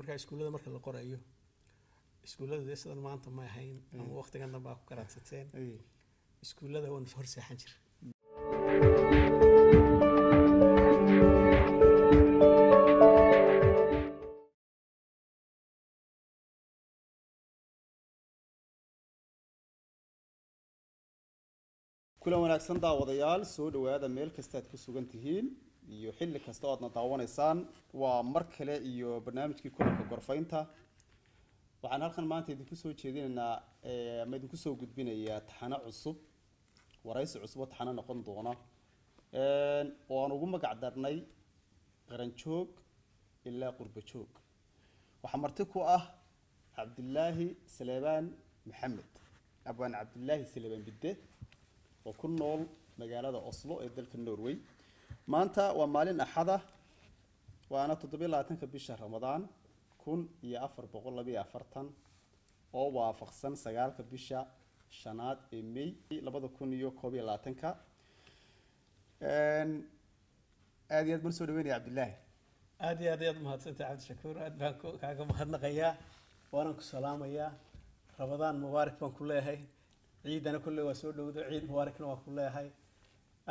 markaa iskuullada marka la qorayo iskuullada dee sidan maanta ma ahayn ama waqtigan dambe aa ku garaadsateen iskuullada waan hor seexan jira kulan wanaagsan daawadayaal soo dhawaada meel kastaad ku sugan tihiin iyo xilli kasta oo aadna daawanaysaan waa mar kale iyo barnaamijkii kulanka gorfaynta. Waxaan halkan maanta idinku soo jeedinaynaa ama idinku soo gudbinayaa taxano cusub waraysi cusub oo taxano noqon doona. Oo aan ugu magac darnay qaranjoog ilaa qurba joog. Waxaa marti ku ah cabdilaahi saleebaan maxamed. Abwaan cabdilaahi saleebaan bidde oo ku nool magaalada oslo ee dalka norway maanta waa maalin axada waana toddobiyo labaatanka bisha ramadaan kun iyo afar boqol labayo afartan oo waafaqsan sagaalka bisha shanaad ee may labada kun iyo koob iyo labaatanka aada iyo aad bal soo dhaweynaya cabdilaahi aad iyo aad ayaad mahadsantahay cabdishakuur aad baan kaaga mahadnaqayaa waanan ku salaamayaa rabadaan mubaarak baan ku leeyahay. Ciidana kolley waa soo dhowdo ciid mubaarakna waa ku leeyahay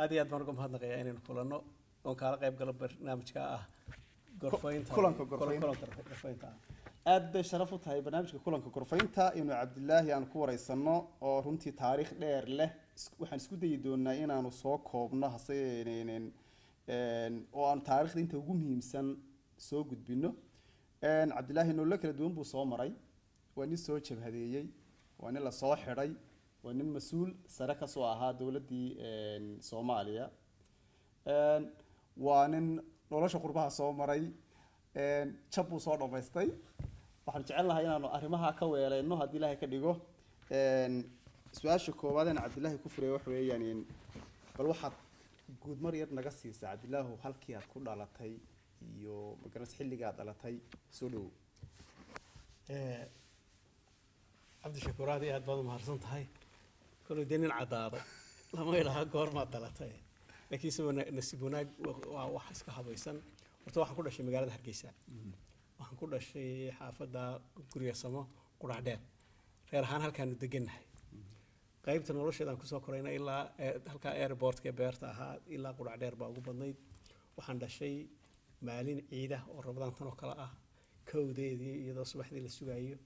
aad iyo aad baan uga mahadnaqayaa inaynu kulanno oon kaala qayb galo barnaamijka ah. Gorfaynta. kulanka aada bay sharaf u tahay barnaamijka kulanka gorfaynta. Inuu cabdilaahi aan ku wareysano oo runtii taariikh dheer leh. Waxaan isku dayi doonaa inaanu soo koobno hase oo aan taariikhda inta ugu muhiimsan soo gudbino cabdilaahi nololo kala duwan buu soo maray. Waa nin soo jabhadeeyey. Waa nin la soo xidhay waa nin mas'uul sare ka soo ahaa dowladdii soomaaliya. Waa nin nolosha qurbaha soo maray. Jab buu soo dhammaystay waxaan jecel lahay inaanu arrimaha ka weeleyno haddii ilaahay ka dhigo. Su'aasha koowaad aan cabdilaahi ku furaya waxa weeyaan bal waxaad guudmar yar naga siisaa cabdilaahu halkii aad ku dhalatay iyo magaras xilliga aad dhalatay. Soo dhowow Eh, cabdishakuur aad iyo aad baad umahadsan tahay kolley dee nin caddaaday lama ilaha goormaad dhalatay laakiin nasiib wanaag wa- waa wax iska habaysan. Horta waxaan ku dhashay magaalada hargeysa. Waxaan ku dhashay xaafadda guriga samo reer ahaan halkaanu degannahay qaybta nolosheedaan ku soo korayna ilaa halkaa airportka ee beerta ahaa ilaa qurac dheer baa ugu badnayd. Waxaan dhashay maalin ciida oo rabadaan tan oo kale ah. Kowdeedii iyadoo subaxdii la sugayo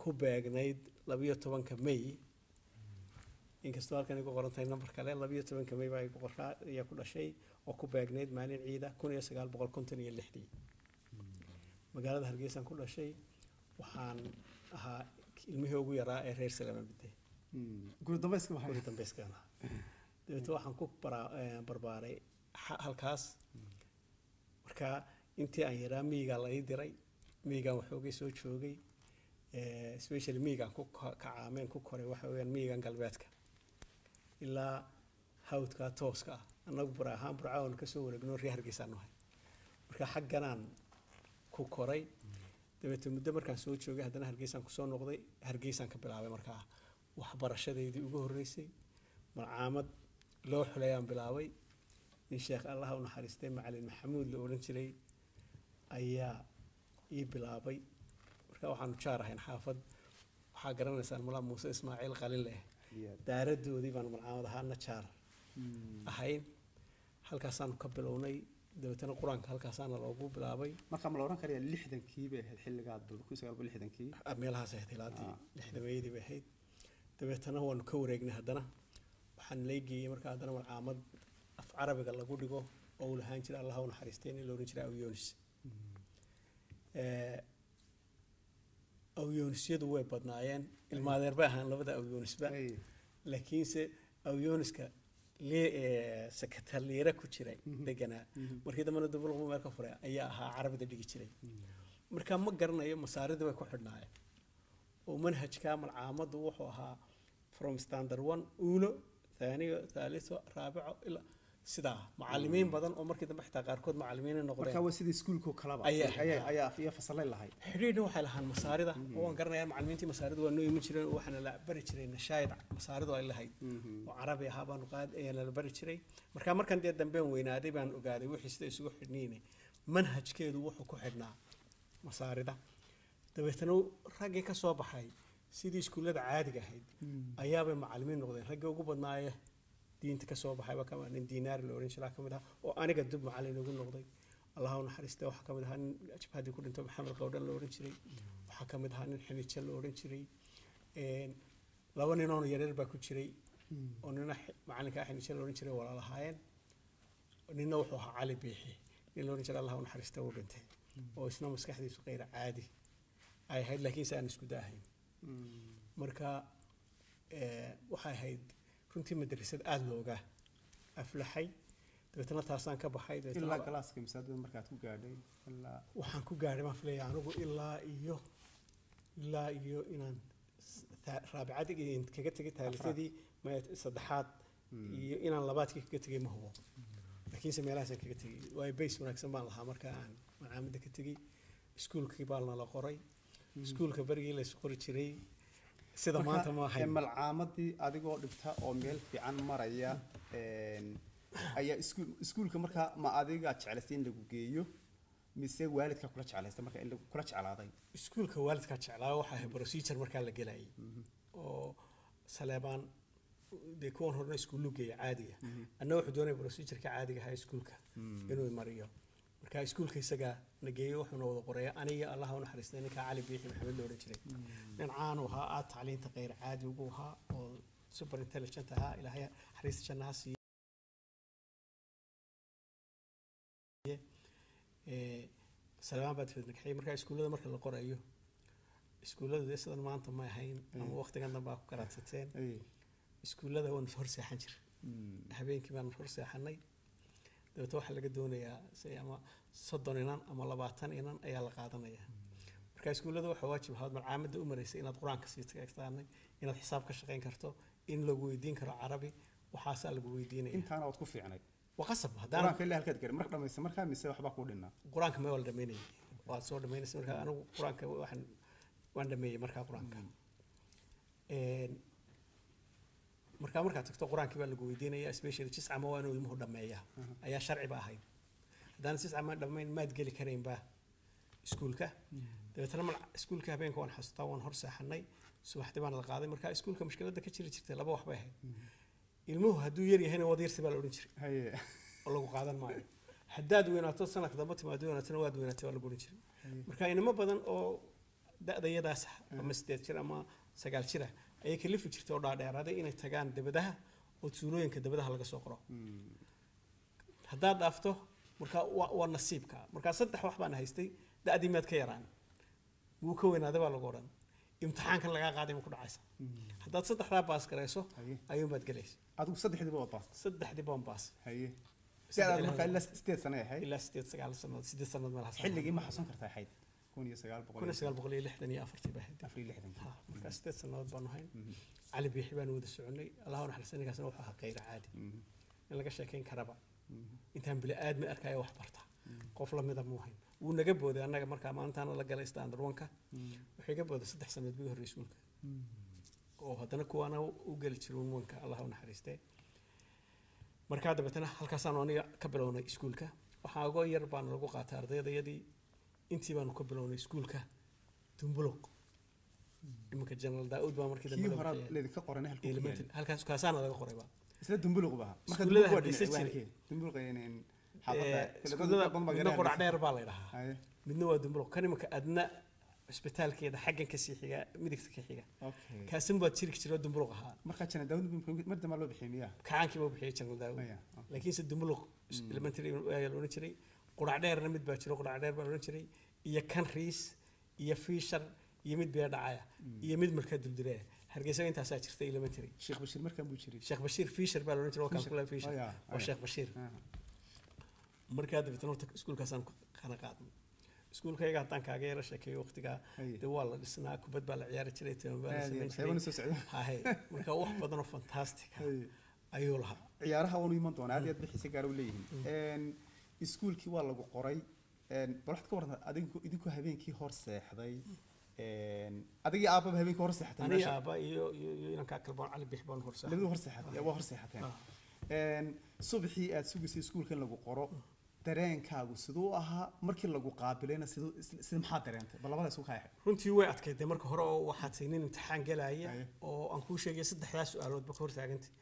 ku beegnayd labiyo tobanka may inkastoo halkan ay ku qoran tahay nambar kale labiyo tobanka may baa igu qoraa ayaa ku dhashay oo ku beegnayd maalin ciida kun iyo sagaal boqol konton iyo lixdii magaalada hargeysaan ku dhashay waxaan ahaa ilmihii ugu yaraa ee reer salaama bidde guud dambayska guri dambeyskaan ahaa. Dabeetna waxaan ku eh, barbaaray ha- halkaas. Marka intii aan yaraa miyigaa la ii diray. Miyigaan waxoogay soo joogay. Eh, especially miyigaan ku kacaameen ku koray. Waxa weeyaan miyigan galbeedka ilaa hawdka tooska ah. Annagu bur ahaan burcaawon ka soo wareegno reer hargeysaan nahay marka xagganaan ku koray dabeetna muddo markaan soo joogay haddana hargeysaan ku soo noqday hargeysaan ka bilaabay markaa. Waxbarashadeydii ugu horreysay malcaamad loo xulayaan bilaabay. Nin sheekh allaha u naxariistay macalin maxamuud la odhan jiray ayaa ii bilaabay. Marka waxaanu jaar ahayn xaafad. Waxaa garanaysaan malaa muuse ismaaciil qalin leh daaradoodii baanu malcaamad ahaana jaar. Ahayn halkaasaanu ka bilownay dabeetana qur'aanka halkaasaana loogu bilaabay. Marka ma la oran karayaa lixdankii bay ahayd xilligaad kun sagaal boqol lixdankii meelahaas ahayd ilaadii Ah. lixdameeyadii bay ahayd. Dabeetana waanu ka wareegnay haddana. Waxaan laygeeyey marka haddana malcaamad af carabiga lagu dhigo oo uu lahaan jiray allaha u naxariistay nin la odhan jiray awyoonis Eh, awyoonisyadu way badnaayeen. Ilma adeerba ahaan labada awyoonisba laakiinse awyooniska eh, sakataliira ku jiray mhm. mhm. deganaa mhm. markii dambena dubulqma meel ka furay ayaa ahaa carabida dhigi jiray. Marka ma garanayo masaarida bay ku xidhnaayeen. Oo manhajka malcaamadu wuxuu ahaa from standard one uulo thaaniyo thaalitho raabico ilaa sidaa macalimiin badan oo markii dambe xitaa qaarkood macalimiin marka noqdeen. Waa sidii iskuulkoo kalaba. Ayaa- ayaa ayaa. iyo fasalay lahayd xidhiidhna waxay lahaan masaarida. Oo waan garanayaa macalimiintii masaarida waa noo iman jireen oo waxaana la bari jiray nashaayid masaaridu ay lahayd. Oo carabi ahaa baanu qaad ayaana la bari jiray. Marka markan dee dambeen weynaaday baan ogaaday wixii sida isugu xidhniine. Manhajkeedu wuxuu ku xidhnaa masaarida. Dabeetana raggii ka soo baxay sidii iskuullada caadiga ahayd ayaabay macallimiin noqdeen. Raggii ugu badnaaye diinta ka soo baxayba kama nin diinaari la odhan jiraa ka mid ah oo aniga dib macallin ugu noqday. Allah u naxariiste waxaa ka mid ahaa nin jabhadii ku dhinto maxamed qawdhan la odhan jiray. Waxaa ka mid ahaa nin xinijo la odhan jiray. Laba nin oo yaryar baa ku jiray. Oo nina xi- macallinkaa xinijo la odhan jiray walaalahaayeen nina wuxuu ahaa cali biixi nin la odhan jiray allah u naxariiste uu dhintay oo isna maskaxdiisu qayr caadi ay ahayd laakiinse aan isku daahayn. Marka eh, waxay ahayd runtii madrasad aada looga aflaxay dabeetana taasaan ka baxay waxaan ku gaadhay baan filaya anigu ilaa iyo ilaa iyo inaan raabicadii kaga tegay taalisadii saddexaad iyo inaan labaadkii kaga tegay ma hubo. Laakiinse meelahaasaan kaga tegay. Waayo bays wanaagsan baan lahaa marka aan macaamida ka tegey iskuulkii baa nala qoray. Iskuulka berigii la is qori jiray sida maanta ma ahayn. malcaamadii adigoo dhigta oo meel fiican maraya ayaa iskuul iskuulka markaa ma adigaa jeclaystay in lagu geeyo mise waalidka kula jeclaystay marka in kula jeclaaday? Iskuulka waalidkaa jeclaa waxaa ahay procedure markaa la gelayay oo saleebaan dee kuwan horena iskuullu geeya caadiga. Anna wuxuu doonaya procedureka caadiga ahaa iskuulka inuu mariyo marka iskuulka isagaa na geeyo wuxuuna wada qoreeya aniga allaha u naxariistay ninkaa cali biixi maxamed la odhan jiray. Nin caanu ahaa aad tacliinta khayr caadi ugu ahaa oo super intelligent ahaa ilaahay naxariista jannaha siiye Ee, saleebaan baa dafad nagaxiyay markaa iskuullada marka la qorayo iskuulladu dee sidan maanta ma ahayn ama waqtigan dambe aa ku garaadsateen Ay, iskuullada waan hor seexan jir mm, habeenkii baan hor seexanay dabeete waxaa laga doonayaa ama soddon inan ama labaatan inan ayaa la qaadanaya. Marka iskuullada waxaa waajib ahaad malcaamadda u maraysay inaad qur'aanka sii tagtaanay inaad xisaab ka shaqayn karto in lagu weydiin karo carabi waxaasaa lagu weydiinaya. Intaana waad ku fiicnay. Waa qasab haddaan qur'aanka ilaa halkaad gaari marka dhamaysa markaa mise waxbaa kuu dhinnaa qur'aanka ma waa la dhamaynayay waad soo dhamaynaysa marka anigu qur'aanka waxaan waan dhameeyey markaa qur'aanka. Een, markaa markaad tagto qur'aankii baa lagu weydiinaya especially jisca ma waa inuu ilmuhu dhameeya ayaa sharci ba ahayd haddaan jisca ma dhamayn maad geli karaynba iskuulka. Dabeetana mal iskuulka habeenka waan xasuustaa waan hor seexanay subaxdii baan la qaaday. Marka iskuulka mushkiladda ka jiri jirtay laba wax bay ahayd. Ilmuhu hadduu yar yahayna wad yarsi baa la odhan jiray. Oo lagu qaadan maayo. Haddaad weynaato sanadka dambe timaado weynaatana waad weynaatay waa lagu odhan jiray. Marka inamo badan oo da-dayadaas ah ama sideed jir ama sagaal jir ah ayay kalifi jirtay oo dhaadheeraaday inay tagaan dabadaha oo tuulooyinka dabadaha laga soo qoro. Haddaad dhaafto marka waa waa nasiibka. Marka saddex wax baan haystay da-dii maad ka yaraan. Wuu ka weynaaday baa lagu odhan. Imtixaankan lagaa qaaday ma ku dhacaysa. Haddaad saddexdaa baas garayso ayuunbaad gelaysa adigu saddexdiiba wad baastay saddexdii baan baas haye. Sidaad markaa ilaa sideed sano ay ahayd. Ilaa sideed sagaal sannadood sideed sannadood meelahaas xilligii ma xasuun kartaa ahayd kun iyo sagaal boqol kun iyo sagaal boqol iyo lixdan iyo afartii baa ahayd afar iyo lixdankii Ha, markaa sideed sannadood baanu hayn. Cali biixi baanu wada soconay allahu naxariista ninkaasna wuxuu ahaa khayr caadi. In laga sheekayn karaba intaan bili aadmi arkaya wax barta. Qof lamida muu hayn wuu naga booday annaga markaa maalintaana la galay standard wanka wuxuu iga booday saddex sannadood bii horrey iskuulka. Oo haddana kuwaana u geli jiruun wanka allah u naxariistee markaa dabeetana halkaasaanu aniga ka bilownay iskuulka waxaa uga yar baana lagu qaatay ardaydayadii intii baanu ka bilownay iskuulka dumbuluq iminka general daauud baa markii dambe halkaas kaasaana laga qorayba isla dumbuluq baha marka dumbuluq waa jiray. dumbuluq xaafadda qurac dheer baa la midna waa dumbuluq kan iminka adna cisbitaalkeeda xaggan ka sii xiga midigta ka xiga kaasin baad jiri jiro dumbuluq ahaa markaa jana mar dambe loo bixiyay baa okay. laakiinse dumbuluq elementary ayaa la odhan jiray qurac dheerna mid baa jiro qurac dheer baa la odhan jiray iyo kan riis iyo fiishar iyo mid dhacaya iyo mid markaa dulduleya hargeysa intaasaa jirta elementary sheekh bashiir markaan buu jiray sheekh bashiir fiishar baa la odhan jiray waa kan kule fiishar yeah, waa sheekh bashiir markaa dabeetana horta iskuulkaasaan kana qaadnay iskuulkayga haddaan kaaga yara sheekeeyo waqtigaa dee waa la dhisnaa kubad baa la ciyaari jiray timan baa la samayn jiray hahe marka wax badan oo fantastic ah Haye. ayuu lahaa ciyaaraha waanu iman doonaa aad iyo aad bixisa gaar u leeyihiin iskuulkii waa lagu qoray bal waxaad ka warrantaa adinku idinku habeenkii hor seexday adigii hor seexatay aniga meesha? aabba iyo iyo iyo inankaa kalboon cali bix baan horsaa labadu hor seexatay waa hor Ah. Een, subaxii aad sugaysay iskuulkan lagu qoro dareenkaagu siduu ahaa markii lagu qaabilayna siduu sida maxaa dareentay? Bal labada isu kaayaxay runtii way adkayd dee marka hore oo waxaad tahay nin imtixaan gelaya Aye. oo aan kuu sheegay saddexdaas su'aaloodba ka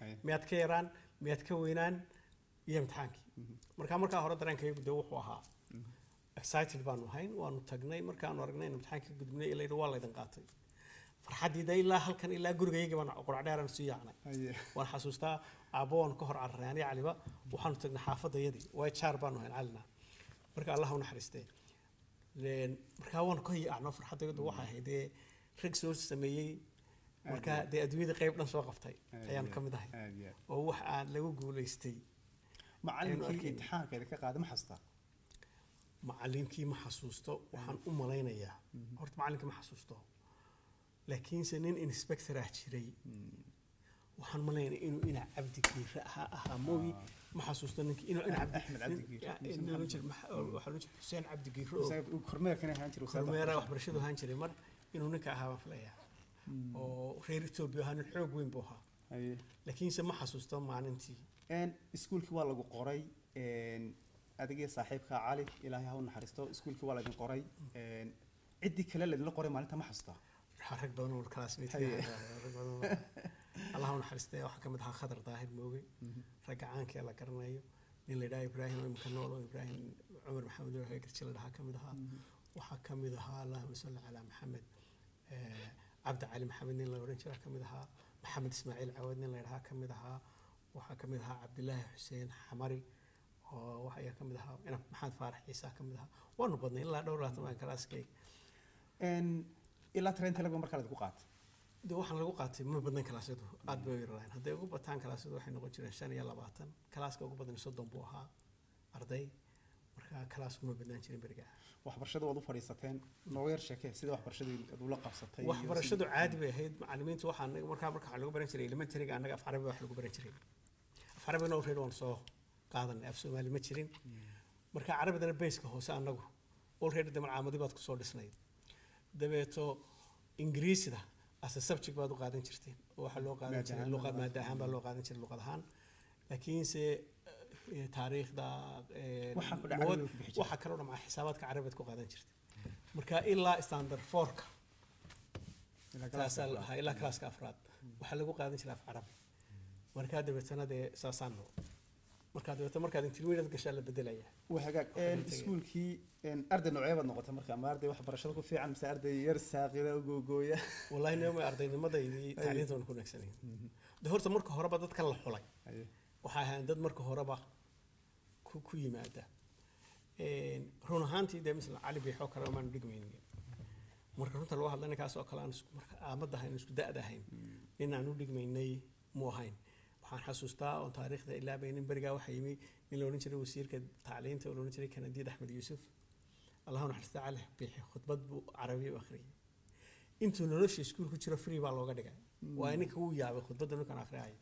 Aye. miyaad ka yaraan miyaad ka weynaan iyo imtixaankii. Marka markaa hore dareenkaygu dee wuxuu ahaa excited baanu ahayn waanu tagnay. Markaanu aragnay in imtixaankii gudbinay ilaa yidhi waa laydin qaatay. Farxaddii de ilaa halkan ilaa gurigayagii baan quracdheeraan sii yaacnay waan xasuustaa aabbo waan ka hor cararay aniga caliba waxaanu tagnay xaafadayadii way jaar baanu ahayn calina marka allah u naxariistee markaa waan ka yaacno farxaddayadu waxay ahayd dee rag soo sameeyey. Markaa dee adduunyada qayb dhan soo qabtay ayaan ka mid ahay. Oo wax aan lagu guulaystay. Macallinkii imtixaanka idinka qaaday ma xasuustaa macallinkii ma xasuusto waxaan u malaynayaa. Horta macallinkii ma xasuusto. Laakiinse nin inspector ah jiray. Waxaan malaynayaa inuu ina cabdi giire ahaa ahaa mooyi ma xasuusto ninkii inuu ina cabdi xuseen cabdi oo kormeera waxbarashadu ahaan jiray mar. Inuu ninka ahaa baan filayaa. Oo reer etoobiya ahaa nin xoog weyn buu ahaa. Laakiinse ma xasuusto maalintii. Iskuulkii waa lagu qoray adigii saaxiibka cali ilaahay ha u naxariisto iskuulkii waa laydin qoray. Ciddii kale laydinla qoray maalinta ma xasuustaa waxaa rag badan oo classmate rag badan allah u naxariistay waxaa ka mid ahaa khadar daahir mooge ragga caanka ee la garanayo nin la yidhaha ibraahim oo imika nool oo ibraahim cumar maxamed oo la dhahaa ka mid ahaa. Waxaa ka mid ahaa allahuma salli calaa maxamed cabdi cali maxamed nin la odhan jira ka mid ahaa. Maxamed ismaaciil cawad nin la yidhahaa ka mid ahaa. Waxaa ka mid ahaa cabdilaahi xuseen xamari oo wax ayaa ka mid ahaa maxamed faarax ciisa ka mid ahaa. Waanu badnay ilaa dhowr labaatan baan kalaaskay ilaa tareen lagu markaa laydinku qaatay? De waxaan lagu qaatay ma badnan kalaasyadu aad bay u hadday ugu bataan kalaasyadu waxay noqon jireen shan iyo labaatan. Kalaaska ugu badan soddon buu ahaa arday. Marka kalaasku ma badnaan jirin beriga. Waxbarashada waad u fadhiisateen. Nooga yar sheekee sida waxbarashadii aad ula qabsatay waxbarashadu caadi bay ahayd. Macallimiintu waxaa markaa marka waxaa lagu baran jiray elementaryga annaga af carabi wax lagu baran jiray. Af carabina already waan soo qaadanay af soomaali ma jirin. Marka carabidana bayska hoose annagu already de malcaamadi baad ku soo dhisnayd. Dabeeto ingiriisida as a subject baad u qaadan jirteen waxaa loo qaadan jiray luqad maada ahaan baa loo qaadan jiray luqad ahaan. Laakiinse eh, taariikhda eh, waxaa kaloo dhammaa xisaabaadka carabiad ku qaadan jirtay. Marka ilaa standard fourka ilaa klaaska afraad. waxaa lagu qaadan jiray af carabi markaa dabeetana dee saasaan no markaa dabeetana markaad intermediate gashaa la bedelaya. Iskuulkii arday noocee baad noqotay marka ma arday waxbarashada ku fiican mise arday yar saaqida googooya. Wallahi nima ardaynimadaydii tacliinta waan ku wanaagsanayn de horta marka horeba dadkan la xulay. Aye. waxay ahayn dad marka horeba ku, ku yimaada. Run ahaantii dee misla cali biixoo kale maanu dhigmaynin. Marka runta lagu hadla ninkaas oo kale aan marka aamada ahayn isku da'da ahayn nin aan u dhigmaynay mu ahayn waxaan xasuustaa oon taariikhda ilaabay nin berigaa waxaa yimi nin la odhan jiray wasiirka tacliinta oo la odhan jiray kanadiid axmed yuusuf. Allahu naxariista cali biixi khudbad buu carabiya u akhriyay intuu nolosha iskuul ku jiro free baa looga dhigay. Waa ninka uu yaabay khudbadda ninkan akhriyayo.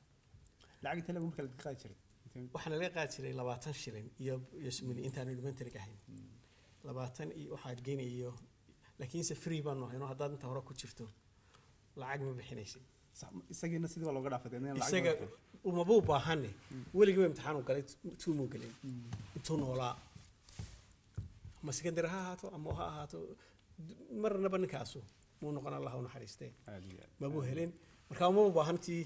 Lacag lagu marka la qaadi jiray? Waxaana laga qaadi jiray labaatan shilin iyo iyo sumili intaan elementary ahayn. Labaatan iyo waxaad geni iyo laakiinse free baanu hayno haddaad inta hore ku jirto lacag ma bixinaysid. Sax- isagiina sidii baa looga dhaafay umaba u baahane? Weligiiba imtixaan u galay tuumuu gelin intuu noolaa. Ama secondary ha ahaato ama ha ahaato? Marnaba ninkaasu muu noqon allah u naxariistee mabuu helin? Marka uma u baahantii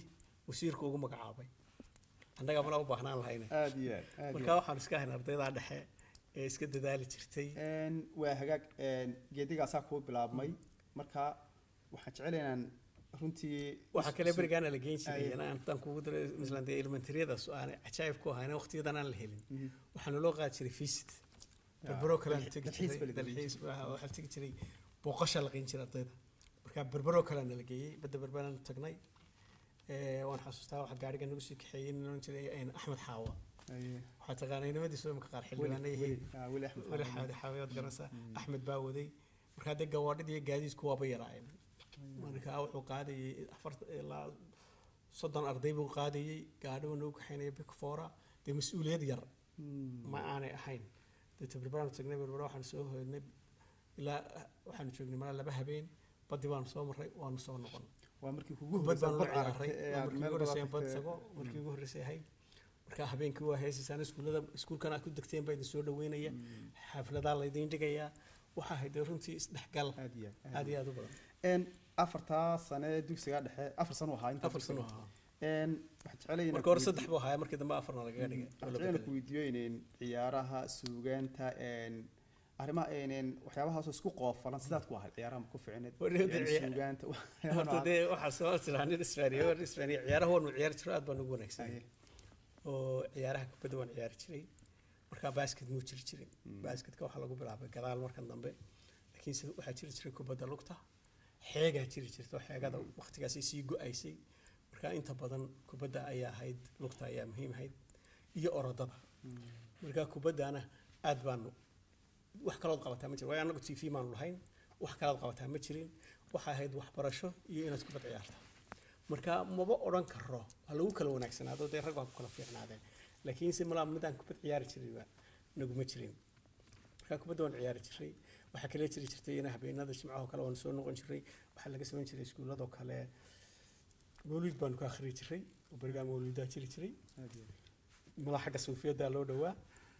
wasiirku ugu magacaabay. Annaga mana u baahnaan lahayne aad iyo aad aad iyo marka waxaan iska ahayn ardaydaa dhexe ee iska dadaali jirtay. Waa hagaag geedigaasaa kuu bilaabmay. Marka waxaan jecel inaan runtii waxaa kale berigaana la geyn jiray intaan kugu daray mislan dee elementariyadaas aan cajaayib ku ahayn waqtiyadan aan la helin. Mhm. waxaana loo qaadi jiray visit berbero kale aan dalxiis- tegi jiray waxaa tegi jiray booqasha la qeyn jiray ardayda. Marka berbero kale aan la geeyey badda berberaan tagnay waan xasuustaa waxaa gaariga nagu sii kaxeeyey nin oran jiray axmed xaawa waxaa taqaanay nimadiisu imika qaar xildhibaana yihiin weli- xaadi xaawiyaad garanaysaa axmed baa waday. Markaa dee gawaadhidii iyo gaadiidku waaba yaraayeen markaa wuxuu qaadayay afar ilaa soddon arday buu qaadayay. Gaadhigu nagu kaxaynaya big fora dee mas'uuliyad yar Mm. ma aanay ahayn. Deeta berberaanu tagnay berbera waxaanu soo hoynay ilaa waxaanu joognay malaa laba habeen. Baddi baanu soo marray waanu soo noqon. Baanu la bad ciyaaray markii meel ugu wada horreysay bad tagtay. tago markii ugu horreysay ahayd. Markaa habeenkii waa heesaysaan iskuullada iskuulkan aad ku degteen baa idin soo dhaweynaya. Xafladaa laydin dhigayaa. Waxaa ahayd dee runtii isdhexgal aad iyo aad. U badan afartaa sane dugsiga dhexe afar sano ahaa inta hore saddex buu markii dambe afarna lagaga dhigay. Ku ciyaaraha suugaanta arrimaha waxyaabahaasoo isku qoofalan sidaad ku ahayd ciyaaraha ku ficineed horta dee waxaa soo tiraa nin isbaaniya war isbaaniya ciyaaraha waanu ciyaari jiro aad baan ugu wanaagsan. Aye. oo ciyaaraha kubadda waan ciyaari jiray. Markaa basket muu jiri jirin basketka waxaa lagu bilaabay gadaal markan dambe. Laakiinse waxaa jiri jiray kubadda lugta xeegaa jiri jirta oo xeegada waqtigaasi sii go'aysay. Markaa inta badan kubadda ayaa ahayd lugta ayaa muhiim ahayd iyo orodada. Markaa kubaddana aad baanu wax kalood qabataa ma jirin. Waayo annagu t v maanu lahayn wax kalood qabataa ma jirin. Waxay ahayd waxbarasho iyo inaad kubad ciyaarta. Marka maba odhan karo ha lagu kala wanaagsanaado dee rag waa ku kala fiicnaadeen. Laakiinse malaa midaan kubad ciyaari jirinba naguma jirin. Markaa kubadda waan ciyaari jiray waxaa kale jiri jirtay in habeenada jimcaho kale waan soo noqon jiray. Waxaa laga samayn jiray iskuulladoo kale. Mawlid baanu ka akhriyi jiray oo berigaa mawlidaa jiri jiray. Madax xagga suufiyadda loo dhowaa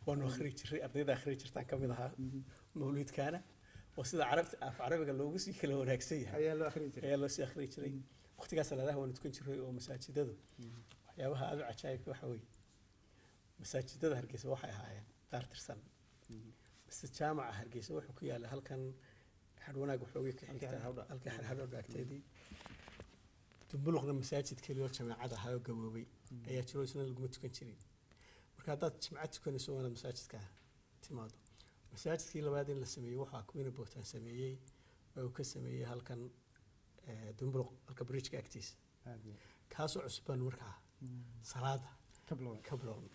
waanu akhriyi jiray. Ardayda akhriyi jirtaan ka mid ahaa mawlidkaana. Oo sida carabta af carabiga loogu sii kala wanaagsan yahay. Ayaa loo sii akhriyi jiray. Waqtigaas salaadaha waanu tukan jiray oo masaajidadu. Waxyaabaha aad u cajaa'ibka waxa weeye. Masaajidada hargeysa waxay ahaayeen qaar tirsan mise jaamaca hargeysa wuxuu ku yaallay halkan xadwanaag waxoogii ka xigta halkii xadhadhowdha agteedii. Dumbuluqna masaajid keliya oo jamaacad ahaa oo gaboobay ayaa jiro isna laguma tukan jirin. Marka haddaad jimcad tukanayso waa inaad masaajidka timaado. Masaajidkii labaad in la sameeyey waxaa kuwiina bootaan sameeyey oo uu ka sameeyey halkan eh, dumbuluq halka bridgeka agtiisa. Kaasoo cusbaan markaa salaada ka bilow ka bilowna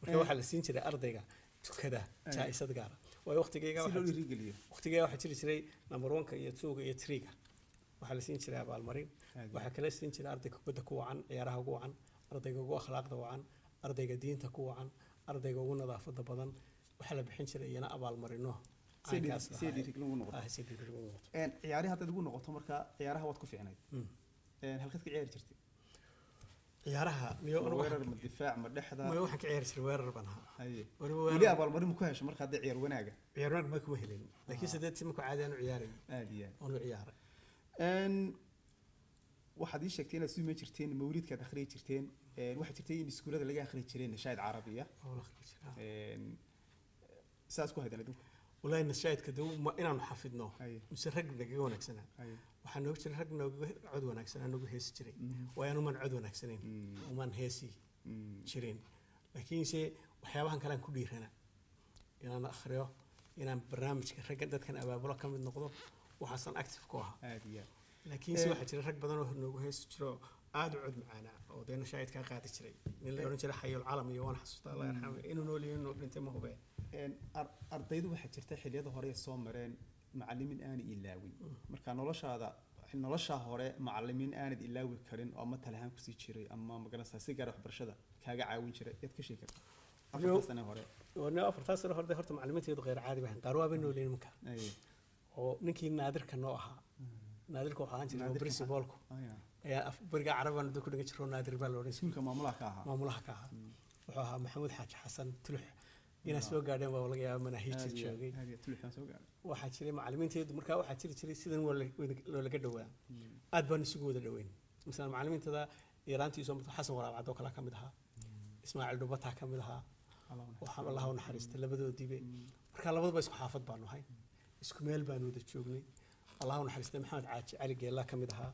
marka waxaa la siin jiray ardayga tukada jaa-isad gaara waayo waqtigayga si waxaa jiri jiray number one-ka iyo two-ga iyo three-ga waxaa la siin jiray abaalmarin. Waxaa kala siin jiray ardayga kubadda ku wacan ciyaaraha ugu wacan ardayga ugu akhlaaqda wacan ardayga diinta ku wacan ardayga ugu nadaafada badan. Waxaa la bixin jiray iyana abaalmarino. Ah, si dhiirigelin ugu noqoto. een ciyaarihi haddaad ugu noqoto marka ciyaaraha waad ku ficnayd Mm. een halkaad ka ciyaari jirtay ciyaaraha miyo weerar ma difaac ma dhexda? ma waxaan ka ciyaari jiray weerar baan ahaa. Waliba weli abaalmarin ku hesho marka hadda ciyaar wanaaga. Ciyaar wanaag ma kuma helin. Laakiin sideetii markuu caadi aanu ciyaarayay aad iyo aad. Aanu ciyaaray. Waxaad ii sheegtay inaad suumi jirteen mawlidka aad akhriyi jirteen. Waxaa jirtay in iskuulada laga akhri jiray nashaayid carabiya saas ku haydeen adinku wallahi nashaayidka de inaanu xafidno. Mise rag nagaga wanaagsanaa waxaa nooga jira rag nooga cod wanaagsanaa noogu heesi jiray. Waayan umaan cod wanaagsanayn mm. umaan heesi mm. jirin. Laakiinse waxyaabahan kalean ku dhiirana inaan akhriyo inaan barnaamijka ragga dadkan abaabulo ka mid noqdo waxaasaan active ku ahaa. Laakiinse eh. waxaa jira rag badan oo noogu heesi jiro aada u cod macaana ah, oo deena shaahidkaa qaadi jiray. Nin la eh. odhan jiray xayul calam iyo waan xasuusta allah yarxama mm. inuu nooliyo inuu dhintay ma hubee. Ardaydu waxaa jirta xilliyada hore soo mareen macallimiin aanay ilaawin marka noloshaada noloshaa hore macallimiin aanad ilaawi karin oo ama talahaan ku sii jiray ama ma garanaysaa si gaar waxbarashada kaaga caawin jiray yaad ka sheegi kartaa afartaa sane hore. Afartaa sano horde horta macalimiinteedu kheyr caadi baahan qaar waaba noolin imanka Aye. oo ninkii naadirka noo ahaa. Naadirka waxaa ahaan jiray principalku Aya. ayaa beriga carabaan dad ku dhigan jiro naadir baa la odhan jiray. Maamulaha ka ahaa. Maamulaha ka ahaa. Wuxuu ahaa maxamuud xaaji xasan tulux inaa soo gaadheen baa laga yaaba manaahiijta joogay. waxaa jiray macalimiinteedu markaa waxaa jiri jiray sidan waa loolaga dhowaa. Aad baan isugu wada dhoweyn. Masalan macalimiintada yaraantii soo marto xasan waraab cadoo kale ka mid ahaa. Ismaaciil dhubataa ka mid ahaa. Waxaa allaha u labadoodiibe markaa labadaba isku xaafad baanu ahay. Isku meel baanu wada joognay. Allaha u maxamed caaji cali geellaa ka mid ahaa.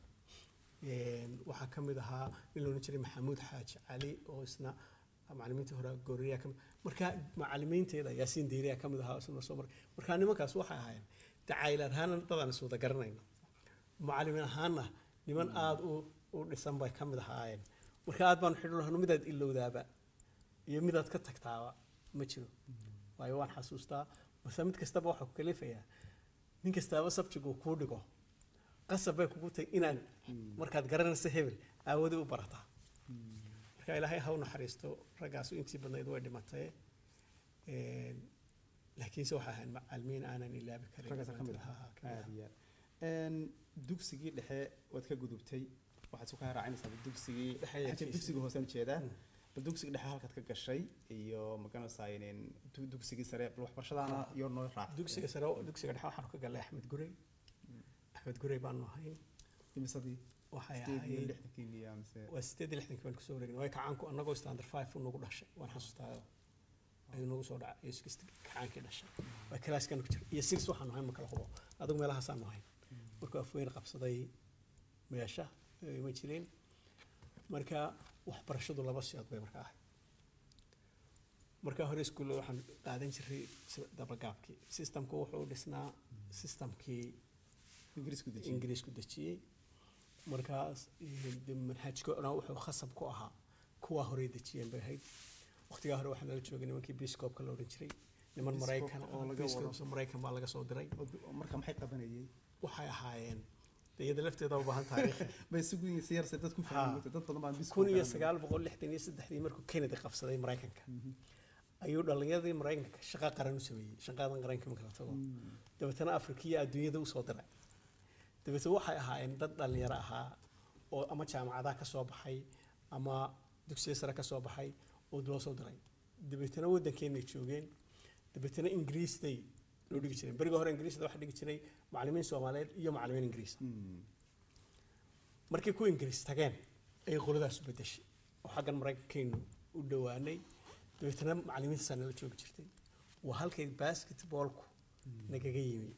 Waxaa ka mid ahaa nin loodhan jiray maxamuud xaaji cali oo isna macalimiintii hore gooriyaa ka mid marka macalimiinteeda yaasiin diiriyaa ka mid ahaa isna soo maray marka nimankaas waxay ahaayeen dacayl ahaana dadaan is wada garanayno. Macalimiin ahaana niman aada u dhisan bay ka mid ahaayeen. Marka aad baanu xidhi lahno midaad ilowdaaba iyo midaad ka tagtaaba ma jiro. Waayo waan xasuustaa. Mase mid kastaba waxaa ku kalifayaa nin kastaaba sabjigu uu kuu dhigo qasab bay kugu tahay inaad markaad garanaysa hebel aawadi u barataa marka ilaahay ha u naxariisto raggaasu intii badnayd way dhimatay laakiinse waxaa ahayn macalimiin aanan ilaabi karin. Ka ka dugsigii dhexe waad ka gudubtay. Waxaad su kaa raacinaysaa dugsigii dugsiga hoosaan jeedaa. Mm. bal dugsiga dhexe halkaad ka gashay iyo ma garanaysaa ineen dugsigii sare bal waxbarashadaana iyo noo raac dugsiga sare dugsiga dhexe waxaanu ka galnay axmed gurey. Axmed gurey baanu ahayn. Imisadii waxay sideed iyo ahayd lixdankii miya mise waa sideed iyo lixdankii baan ku soo wareegnay. Way kacaanku annagoo standard five nagu dhashay. Waan xasuustaa ayuu nagu soo dhacay. Iyo six kacaankii dhashay. Waa kalaaskana ku jira iyo six waxaanu ahayn ma kala hubo. Adigu meelahaasaanu ahayn. Markuu afweyn qabsaday meesha ay ma jireen marka waxbarashadu laba siyood bay marka ahayd. Marka hore iskuulla waxaan qaadan jiray si- dabagaabkii systemku wuxuu u dhisnaa systemkii ingiriisku dejiye ingiriisku dejiyey markaas de manhajkona wuxuu khasab ku ahaa kuwaa horey dejiyeen bay ahayd. Waqtigaa hore waxaa nala joogay nimankii biscoopka la odhan jiray niman maraykan oo laga wado. biscops maraykan baa laga soo diray. Marka maxay qabanayay waxay ahaayeen. Iyada lafteeda u baahan taariikh bay isugu yihiin si yarse dad ku Ha. fahmay dad badan baan bis kun iyo sagaal boqol lixdan iyo saddexdii markuu kennedy qabsaday maraykanka. Ayuu dhallinyaradii maraykanka shaqo qaran u sameeyey shaqadan qaranka marka la tago. Dabeetana afrika iyo adduunyada u soo diray dabeetna waxay ahaayeen dad dhallinyaro ahaa oo ama jaamacadaha ka soo baxay ama dugsiya sare ka soo baxay oo loo soo diray. Dabeetana waddankeenay joogeen. Dabeetana ingiriisday loo dhigi jireen beriga hore ingiriisda waxaa dhigi jiray macallimiin soomaaliyeed iyo macallimiin ingiriis markay ku ingiriis tageen ayay qoladaas bedeshay oo xaggan maraykankeenu u dhowaanay. Dabeetana macallimiintaasaa nala joogi jirtay. Waa halkay basketballku nagaga yimi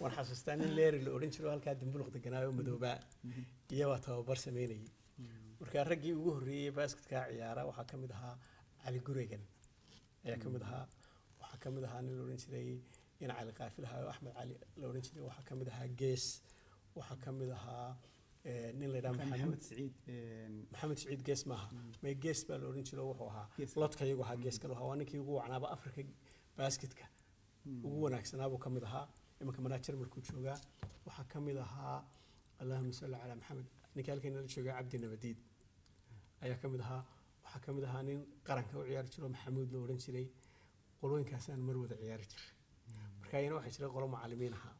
waan xasuustaa nin leeri la odhan jiro halkaa dambuluq deganaayo oo madoobaa iyabaa tababar sameynayay. Markaa raggii ugu horreeyey basketkaa ciyaara waxaa ka mid ahaa cali guregan ayaa ka mid ahaa waxaa ka mid ahaa nin la odhan jiray in cali qaafil ahaa oo axmed cali la odhan jiray. Waxaa ka mid ahaa gees. Waxaa ka mid ahaa eh, nin la yidhaha maxamed een, maxamed siciid gees maaha may gees baa la odhan jiro wuxuu ahaa lodka iyagu ahaa gees kale ahaa waa ninkii ugu wacnaaba afrika basketka ugu wanaagsanaa buu ka mid ahaa. Imanka manaajer markuu joogaa waxaa ka mid ahaa allahuma salli calaa maxamed ninka halkan la joogaa cabdi nabadiid. Ayaa ka mid ahaa. Waxaa ka mid ahaa nin qaranka u ciyaari jiro maxamuud la odhan jiray. Qolooyinkaasaan mar wada ciyaari jiray. Marka ayana waxaa jira qolo macallimiin ahaa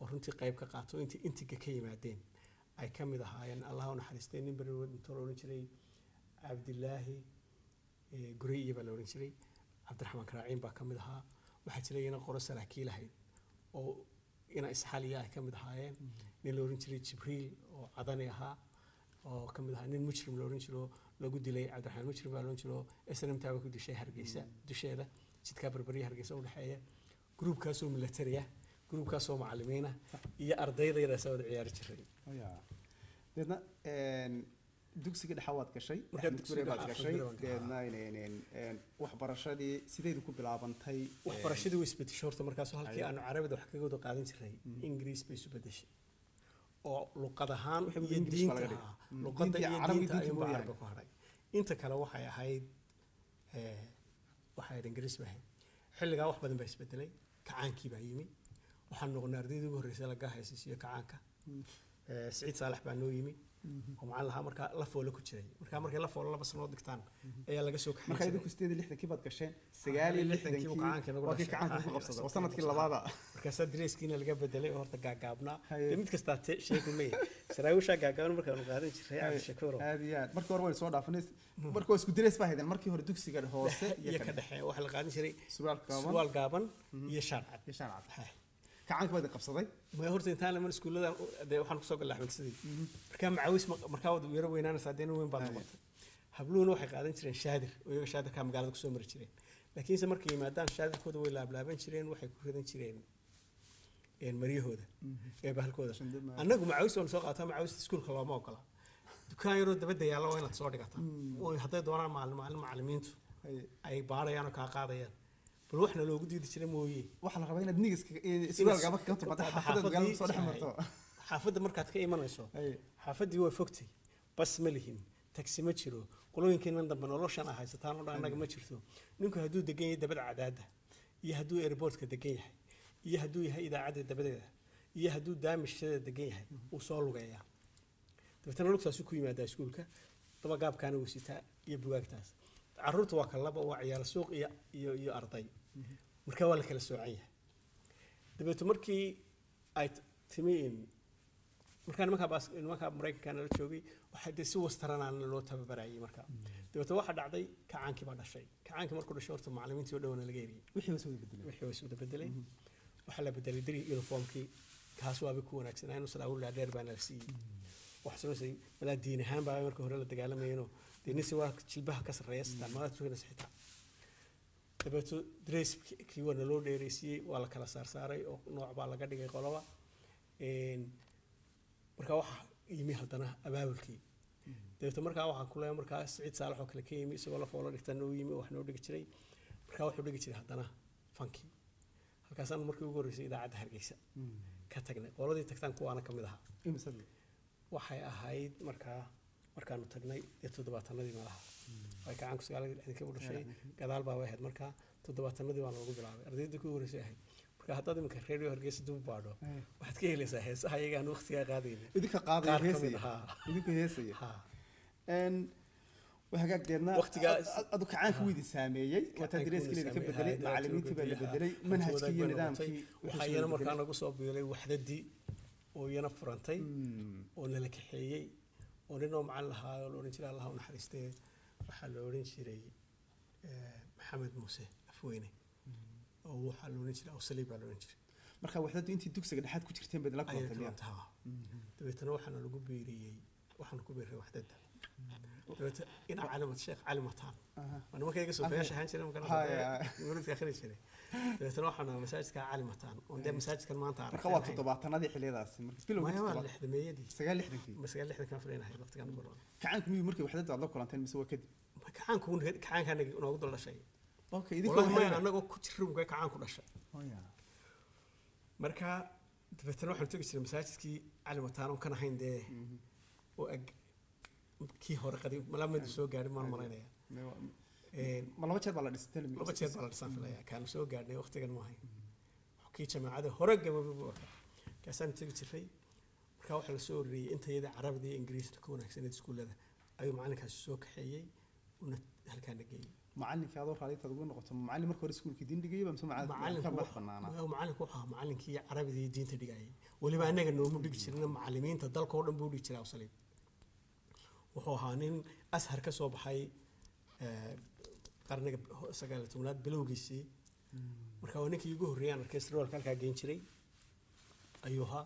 oo runtii qayb ka qaato intii intiga ka yimaadeen. Ay ka mid ahaayeen allah u naxariistay. Nin beri intoo la odhan jiray cabdilaahi eh, gurey iyo baa la odhan jiray. Cabdiraxmaan karaaciin baa ka mid ahaa waxaa jira iyana qoro saraakiil ahayd oo ina isxaliya ay ka mid ahaayeen. Nin la odhan jiray jibriil oo cadani ahaa oo ka mid ahaa nin mujrim la odhan jiro lagu dilay cabdiraxmaan mujrim baa la odhan jiro. Snmtaaba ku dishay hargeysa dusheeda jidkaa barbarya hargeysa u dhexeeya. Gruubkaasoo militariya gruubkaasoo macallimiina iyo ardaydaydaasa wada ciyaari jiray. Een, dugsiga dhexe waad gashay baad gashay. deedna waxbarashadii sideedu ku bilaabantay. Waxbarashadii way isbedeshay horta markaasoo halkii aanu carabida wax kaga wada qaadan jiray ingiriis bay isu bedeshay. Oo luqad ahaan iyo diinta Mm, luqadda iyo ku hadhay inta kale waxay ahayd waxay ahayd ingiriis bay ahayd. Xilligaa wax badan baa isbedelay. Kacaankii baa yimi. Waxaan noqonay ardaydii ugu horreysay laga haysiisiyo kacaanka. Eh, siciid saalax baa noo yimi oo macallin ahaa markaa la foole ku jiray. Markaa markay la foole laba sanoo digtaan ayaa laga soo kaxay markaa jiray. idinku sideed iyo lixdankii baad gasheen sagaal iyo lixdankii lixdankii buu kacaanka nagu waa kii dhashay. kacaanka ku Ah, qabsaday waa sannadkii sannadkii nagu labaada. Markaasaa dareeskiina laga bedelay oo horta gaagaabnaa Haye. dee mid kastaa te- sheegu leeyahay saraawiishaa gaagaaban markaanu qaadan jiray cabdishakuuro aad iyo aad. Markii hore waan soo dhaafanay markii waa isku darees baa haydeen. Markii hore dugsiga hoose iyo ka dhexe waxaa la qaadan jiray. Surwaal gaaban. Surwaal gaaban iyo shaar cad iyo shaan kacaanka baad qabsaday? Ma horta intaan laman iskuullada dee waxaan ku soo galay axmed sidii markaa macawis ma- markaa wada yaro weynaanaysaa dee nin weyn baad noqotay. Habluhuna waxay qaadan jireen shaadir oo iyaga shaadirkaa magaalada ku soo mari jireen. Laakiinse markay yimaadaan shaadirkooda way laablaaban jireen waxay ku ridan jireen een, maryahooda ee bahalkooda. Annagu macawis waan soo qaataa macawista iskuulka looma ogola. Dukaan yaroo dabadda yaalla waa inaad soo dhigataa. Oo hadday doonaan maalin maalin macallimiintu ay baarayaan oo kaa qaadayaan bal waxna loogu diidi jiray mooye. Waxaa la rabaa inaad nigiska xaafadda magaalada soo dhex marto. Xaafadda markaad ka imanayso xaafaddii waa fogtay. Bas ma lihin. Tagsi ma jiro. Qolooyinkeenan dambe noloshan ah haysataan oo dhan annaga ma jirto. Ninku hadduu degan yahay dabada cadaadda iyo hadduu airportka degan yahay iyo hadduu yahay idaacadda dabadeeda iyo hadduu daamishada degan yahay wuu soo lugeeyaa. Dabeetana lugtaasu ku yimaadaa iskuulka dabagaabkaana wuu sitaa iyo bugaagtaas carruurta waa kala laba waa ciyaal suuq iyo iyo iyo arday. Marka waa la kala soocan yahay. Dabeeto markii ay timi markaa nimankaa nimankaa maraykankaana la joogay waxaa dee si wastaranaana loo tababarayay markaa dabeetna waxaa dhacday kacaankii baa dhashay. Kacaankii markuu dhashay horta macallimiintii oo dhowana laga eriyey wixii was wada bedelay waxaa la bedelay diri uniformkii kaas waaba ku wanaagsanaa inuu salaawul dheer baana la siiyey wax samaysay malaa diin ahaan baa marka hore la dagaalamayeenoo dee nin si waa jilbaha ka sarreeya sitaan malaa tukanaysa xitaa dabeeto dresskii waa naloo dheeraysiiyey waa la kala saarsaaray oo nooc baa laga dhigay qoloba markaa waxaa yimi haddana abaabulkii dabeeto markaa waxaan ku leeyahay markaa siciid saalax oo kale ka yimi isagoo la foolo dhigtana u yimi wax noo dhigi jiray markaa wuxuu dhigi jiray haddana fankii halkaasaan markii ugu horreysay idaacadda hargeysa ka tagnay qoladii tagtaan kuwaana ka mid ahaa waxay ahayd markaa markaanu tagnay dee toddobaatanadii meelaha ay kacaanku sagaalada lixdankii u dhashay. Gadaal baa way ahayd. Markaa toddobaatanadii baa loogu bilaabay. Ardaydii ku horreysay ahayd marka haddaad iminka hargeysa dib baadho waxaad ka helaysaa heesaha iyagaan waqtigaa qaadayna idinka mid heesaya. ahaa. Idinku heesaya. Ha. Een waa hagaaggeedna Waqtigaas- ad- adu kacaanka wuu idin saameeyey. Wataa dareeskiina ka bedelay macallimiintii baa la bedelay manhajkii iyo nidaamkii waxaa iyana markaa nagu soo biilay waxdadii oo iyana furantay. Mm. oo nala kaxeeyey oo ninoo macallin ahaa oo la odhan jiray allah u naxariistee waxaa la odhan jiray eh, maxamed muuse afweyne oo waxaa la odhan jiray awsaliib baa la odhan jiray. Marka waxdadu intii dugsiga dhexaad ku jirteen baad la kulantay kalantaha dabeetana waxaana lagu biiriyey waxaana ku biiray waxdada dabeeta ina calimad sheekh cali mataan waa nimanka iga feesha ahaan jiray magalada akhri jiray dabeetana waxaana masaajidka cali mataan oo dee masaajidkan maanta marka waa toddobaatanadii xilliyadaasi marka bilowgii maya waa lixdameeyadii sagaal lixdankii sagaal lixdankan filaynahay waqtigan dhawaad kacaanku miyuu markii waxdadu aad la kulanteen mise waa kadib kacaanku kacaankaa noogu dul dhashay wallahi maya annagoo ku jira unka kacaanku dhashay marka dabeetana waxaan tegi jiray masaajidkii cali mataan oon kan ahayn dee oo kii hore qadiim malaamadu soo gaadhin maan malaynaya ma laba jeer baa la telemi laba jeer baa la dhisaan filaya kaanu soo gaadhnay? Waqtigan ma ahayn kii jamaacada hore buu ahaa. Kaasaan tegi jiray markaa waxaa la soo orreeyey inta iyada carabida iyo ingiriiska ka wanaagsaneed iskuullada ayuu macalinkaasi soo kaxeeyey una halkaana geeyey. Macallinkii adoo raalitaad ugu noqoto ma macallin marka hore iskuulkii diin dhigayay mise macalinku wuxuu- ahaa macalinkii carabida iyo diinta dhigayay weliba annaga noomu dhigi jirina macalimiinta dalka oo dhan buu dhigi jiray awsaliib wuxuu ahaa nin ashar ka soo baxay eh, qarniga ho- sagaal iyo tobnaad bilowgiisii marka waa ninkii ugu horreeyaan arkay sirwalka halkaa geen jiray ayuu ahaa.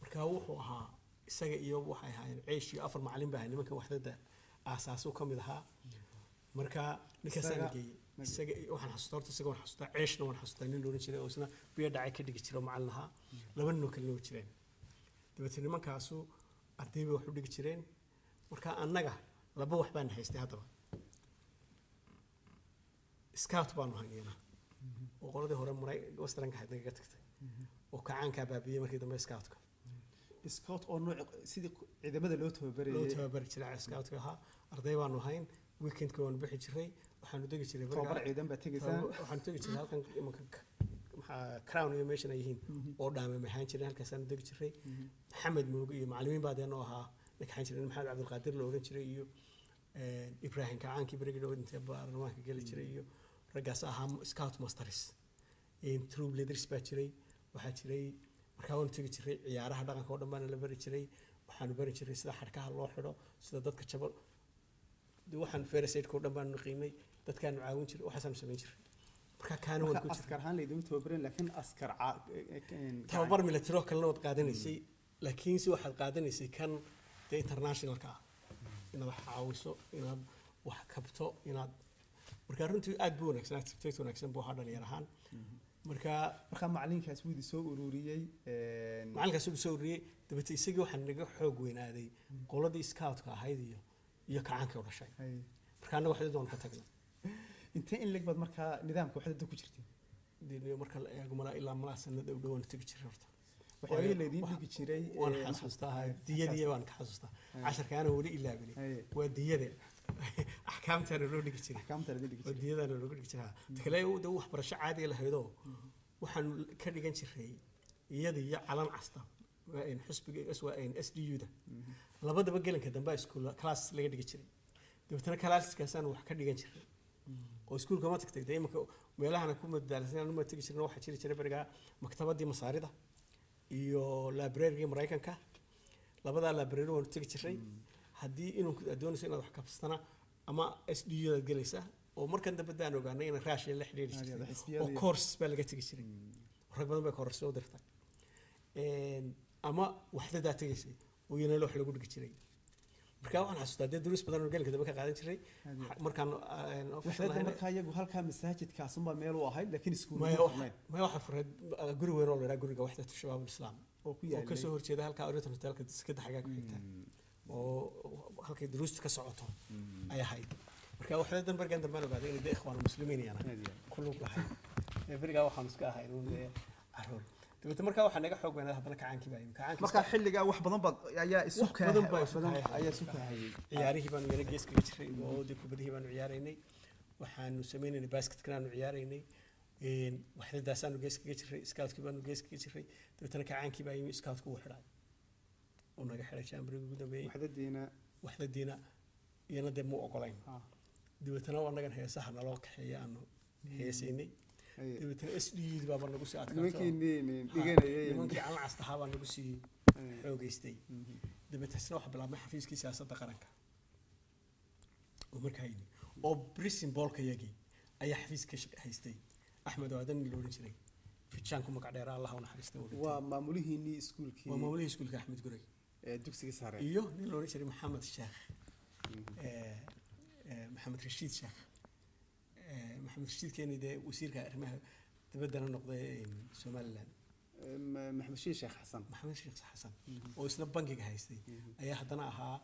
Marka wuxuu ahaa isaga iyo waxay ahaayeen ceesh iyo afar macalin baa nimanka waxdada aasaasuu ka mid ahaa. Marka ninkaasaan Isaga- geeyey isaga waxaan xasuustaa horta isaga waan xasuustaa ceeshna waan xasuustaa nin loodhan jiray oo isna biyo dhacay ka dhigi jira oo macalin ahaa. Laba ninoo kalena way jireen. Dabeetna nimankaasu arday bay wax u dhigi jireen marka annaga laba wax baan haystay haddaba. Scout baanu ahayn iyana oo qoladii hore maray westernka ahayd nagaga tagtay. Oo kacaankaa baabiyey markii dambe scoutka. Scout oo nooc sidii ciidamada loo loo tababarayay tababari jiray scoutka ahaa. Arday baanu ahayn weekendka waanu bixi jiray waxaanu degi jiray tababar ciidan baa tegaysaan. Waxaanu tegi jiray halkan imanka crown iyo meeshan ay yihiin. Oo dhaamay ahaan jireen halkaasaanu degi jiray. Maxamed mooge iyo macalimiin baa deenoo ahaa nakaxaan jiray maxamed cabdilqaadir la oran jiray iyo eh, ibraahim kacaankii berigii dhow intee baarlamaanka geli jiray iyo raggaas ahaa scout masters. Troop leaders baa jiray waxaa jiray markaa waanu tegi jiray ciyaaraha dhaqanka oo dhan baana la bari jiray waxaanu bari jiray sida xadhkaha loo xidho sida dadka jabal waxaan ferisaidka oo dhan baanu naqiinay dadkaanu caawin jiray waxaasaanu samayn jiray. Markaa kaana waan ku marka jiray. askar ahaan laydima tababareen laakiin askar ca- een, tababar milatiro kalena waad qaadanaysay laakiinse waxaad qaadanaysay kan dee internationalka ah. Inaad wax caawiso inaad wax kabto inaad marka runtii aad buu wanaagsan activate wanaagsan buu ahaa dhalinyar ahaan. Marka marka macallinkaas wuu idin soo ururiyey macalinkaas uu soo ururiyey dabeete isagii waxaa naga xoog weynaaday qoladii scoutka ahayd iyo iyo kacaankii u dhashay. Hay. marka annaga waxdad waan ka tagnay intee in leg baad markaa nidaamka waxdada ku dee marka la eego malaa ilaa malaa sanada u dhowaan tegi jiray horta waxyaabihii laydin dhigi jiray waan xasuustaa diyadii waan ka xasuustaa Hay. casharkaana weli ilaabinay hay, waa diyada axkaamtaana loo dhigi jiray. Oo diyadaana looga dhigi jiraa takale de waxbarasho caadiga lahaydoo waxaanu ka dhigan jiray iyada iyo calan casta. Xisbiga s d u da labadaba gelinka dambe iskuul class laga dhigi jiray. Dabeetana classkaasaan wax ka dhigan jiray. Oo iskuulka ma tagtay. Dee imanka meelahana ku madaalsan ma tegi jirna waxaa jiri jiray berigaa maktabadii masaarida iyo librarygii maraykanka labadaa library waanu tegi jiray. Haddii inuu aad doonayso inaad wax kabsatana ama s d daad gelaysaa oo markan dambe daan ogaanay in raashiya la xidhiiri jirtay. Oo course baa laga tegi jiray. Rag badan bay course soo dirtay. Ama waxdadaa tegaysay oo iyana wax lagu dhigi jiray marka waxaan xasuustaa dee duruus badan oo gelinka dambe ka qaadan jiray markaan markaa iyagu halkaa masaajidkaasunbaa meel u ahayd laakiin iskuul maya ma waxa- fureed uh, guri weyn oo la yidhaha guriga waxdatu shabaab islaam oo ka soo horjeeda halkaa oriental hotelka sekada xagaa ku xigta. Oo halkay duruustu ka socoto ay ahayd. Marka waxdadan bargan dambaan ogaaday inay dee ikhwaan muslimiin yana ku lug lahay berigaa waxaan iska ahay carruur dabeete markaa waxaa naga xoog weynaa haddana kacaankii baa yimi kacaankii markaa xilligaa wax badan baad ayaa isu badan baa isu kaahayay. ayaa isu kaahayay ciyaarihii baanu yara gees kaga jiray oo dee kubadihii baanu ciyaaraynay. Waxaanu sameynaynay basketkana aanu ciyaaraynay. Waxdadaasaanu gees kaga jiray scoutkii baanu gees kaga jiray. Dabeetana kacaankii baa yimi scoutku uu xidhay. Uu naga xidhay jambarigii ugu dambeeyey waxdadiina. Waxdadiina iyana dee muu ogolayn. Ah, dabeetana waa nagan heesaha naloo kaxeeya aanu heesaynay dabeetana s d baaba nagu sii adkaato nimankii nin- nin Ha, dhiganayay nimankii calacas ahaa baa nagu sii Ay, xoogeystay mhm. bilaabmay xafiiskii siyaasadda qaranka oo markaa yimi oo brisin boolkayagii ayaa xafiiska haystay axmed oo aadan la odhan jiray fijaanku magac dheera allah u naxariista waa maamulihiinii iskuulkii waa maamulihii iskuulka axmed guray ee dugsiga sare iyo nin la odhan jiray maxamed sheekh Mhm. eh, eh, maxamed rashiid sheekh Eh, maxamed rashiid keeni dee wasiirka arrimaha dibaddana noqday ma- maxamed shiin sheekh xasan. Maxamed sheekh xasan oo isna bangiga haystay ayaa haddana ahaa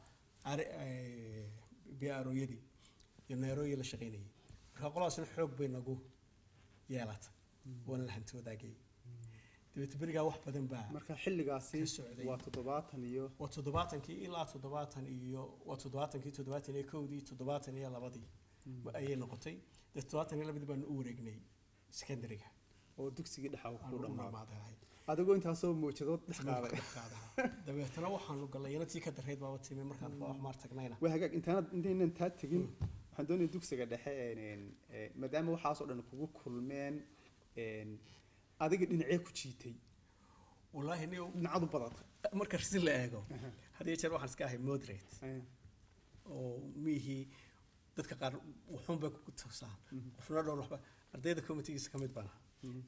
biarooyadii iyo neerooyii la shaqaynayay. Marka qoladaasna xoog bay nagu yeelatay waana la hanti wadaagay. Dabeete berigaa wax badan baa marka xilligaasi waa toddobaatan iyo waa toddobaatankii ilaa toddobaatan iyo waa toddobaatankii toddobaatan iyo kowdii toddobaatan iyo labadii ayay noqotay. Dee toddobaatan iyo labadii baanu u wareegnay secondary-ga oo dugsigii dhexa uu aanu ku u dhamaaday dhammaadahay. Adigoo intaasoo mawjadood dhex qaaday dabeetana waxaanu gallay yana tii ka darreyd baaba timi markaan waxmaar tagnayna. Waa hagaag intaanad intaynan taa tegin. Waxaan doonaya dugsiga dhexe maadaama waxaasoo dhan kugu kulmeen een, adiga dhinacee ku jiitay. Wallaahi ni dhinacadu badata marka si la eego had iyo jeer waxaan iska ahay moderate. Oo mihii dadka qaar wuxuun bay ku qofna dhowr waxba ardayda committeegiisa ka mid baan ahaa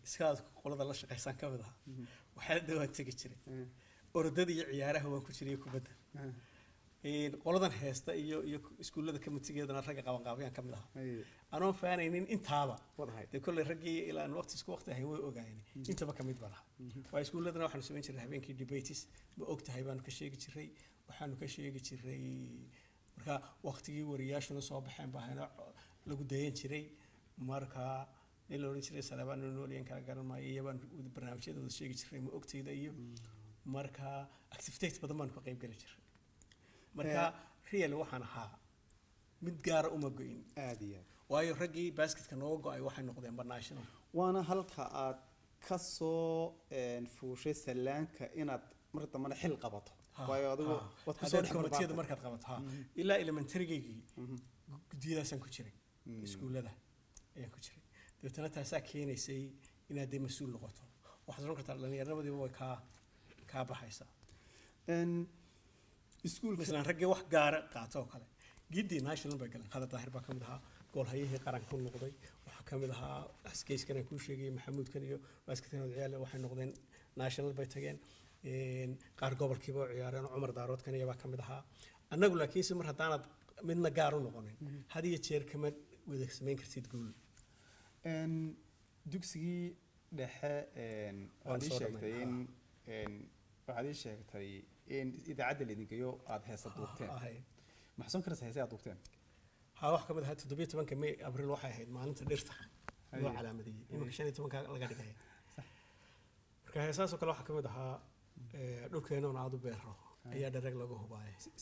iskaas qolada la shaqaysaan ka mid ahaa. Waxaa dhawaan tegi jiray. Orodada iyo ciyaaraha waan ku jiray kubadda. Qoladan heesta iyo iyo iskuullada committeegeedana ragga qabanqaabayaan ka mid ahaa. Anoon faanaynin intaaba. Dee kolley raggii ilaa waqti isku waqti ahayn way ogaayeen. Intaba ka mid baan ahaa waa iskuulladana waxaanu samayn jiray habeenkii debates ma og tahay baanu ka sheegi jiray. Waxaanu ka sheegi jiray marka waqtigii wariyaashuna soo baxeen baa hayna lagu dayan jiray. Marka nin la odhan jiray salaabaan noolyan kala garan maayo iyo baan barnaamijyadooda sheegi jiray ma ogtayda iyo marka activitate badan baanu ka qayb geli jiray. Marka real waxaan ahaa mid gaara uma go-in aada iyo aad. Waayo raggii basketka nooga go'ay waxay noqdeen banational waana halka aad ka soo fuushay sallaanka inaad mar dambana xil qabato waayo adigu waad ku soo dhex markaad qabato ha ilaa elementarygaygii guddiyadaasaan ku jiray iskuullada ayaan ku jiray. Dabeetana taasaa keenaysay inaad dee mas'uul noqoto. Waxaad oran kartaa dhallinyaranimadiiba way kaa kaa baxaysaa. Een, iskuulka mislan raggii wax gaara qaato oo kale. Giddii national bay galeen khadar daahir baa ka mid ahaa goolhayihii qaranka u noqday. Waxaa ka mid ahaa askeyskan aan kuu sheegayay maxamuudkan iyo basketkan ciyaale waxay noqdeen national bay tageen. Een, qaar gobolkiiba u ciyaareen cumar daaroodkan iyabaa ka mid ahaa. Annagu laakiinse mar haddaanad midna gaar u noqonin had iyo jeer kama wada samayn kartid guul? Dugsigii dhexe een, Waan waxaad ii soo sheegtay dhammayn, in waxaad ii sheegtay in idaacadda laydingeeyo aada heesa duubteen. Ma karaysa heese aad duubteen? Haa wax ka mid ahaa toddobiyo tobanka may abriil waxay ahayd maalinta dhirta. Loo Haye. calaamadiyey iminka shan iyo tobanka laga dhigaya marka heesaasoo kale waxaa ka mid ahaa dhulkeenoona aad u beero ayaa dhereg lagu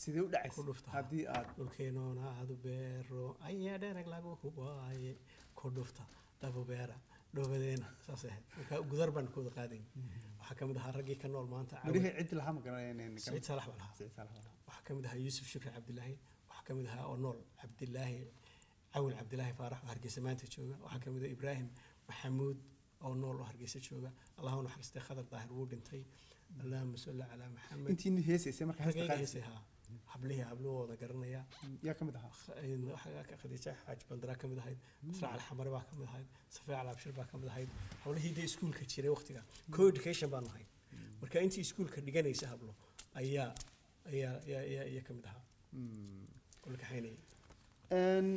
sidee u ku dhacaysa dhufta haddii aad dhulkeenoona aad u beero ayaa dhereg lagu hubaaye ku dhufta dhabu beera dhoobadeena saas ahayd marka gudar baan ku wada qaadayn waxaa ka mid ahaa raggii ka nool maanta midhihii cid lahaa ma garanayeen saciid salax baa lahaa Saalax waxaa ka mid ahaa yuusuf shukri cabdilaahi. Waxaa ka mid ahaa oo nool cabdilaahi. Cawil cabdilaahi faarax oo hargeysa maanta jooga. Waxaa ka mid ah ibraahim maxamuud oo nool oo hargeysa jooga. Allahu naxariistay khadar daahir wuu dhintay allahuma salli calaa maxamed intii heesaysay marka heesta hablihii hablahooda garanaya. Yaa ka mid ahaa. Kh- khadiija xaaj bandaraa ka mid ahayd masrac alxamare baa ka mid ahayd safiya alabshir baa ka mid ahayd. Hablihii dee iskuulka jiray waqtiga. Co education baan ahay marka intii iskuulka dhiganaysa hablo ayaa ayaa ayaa ayaa ayaa ka mid ahaa. Kaxaynayay Een,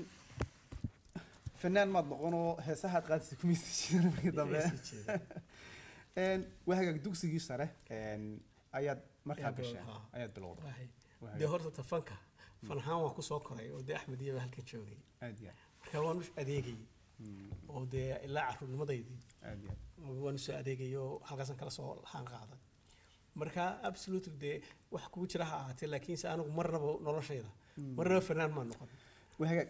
fanaan maad noqonoo heesahaad qaadisay kumaysa jirin markii dambe Hagaag dugsigii sare ayaad markaa gasheen ayaad bilowday horta tafanka fan ahaan waan ku soo koray oo dee axmed iyaba halkan joogay marka waan u adeegayay oo dee ilaa caruurnimadeydii waan u soo adeegayay oo halkaasaan kala soo haan qaaday marka absolutely dee wax kugu jira ha ahaatee laakiinse anigu marnaba noloshayda marnaba fanaan maan noqon.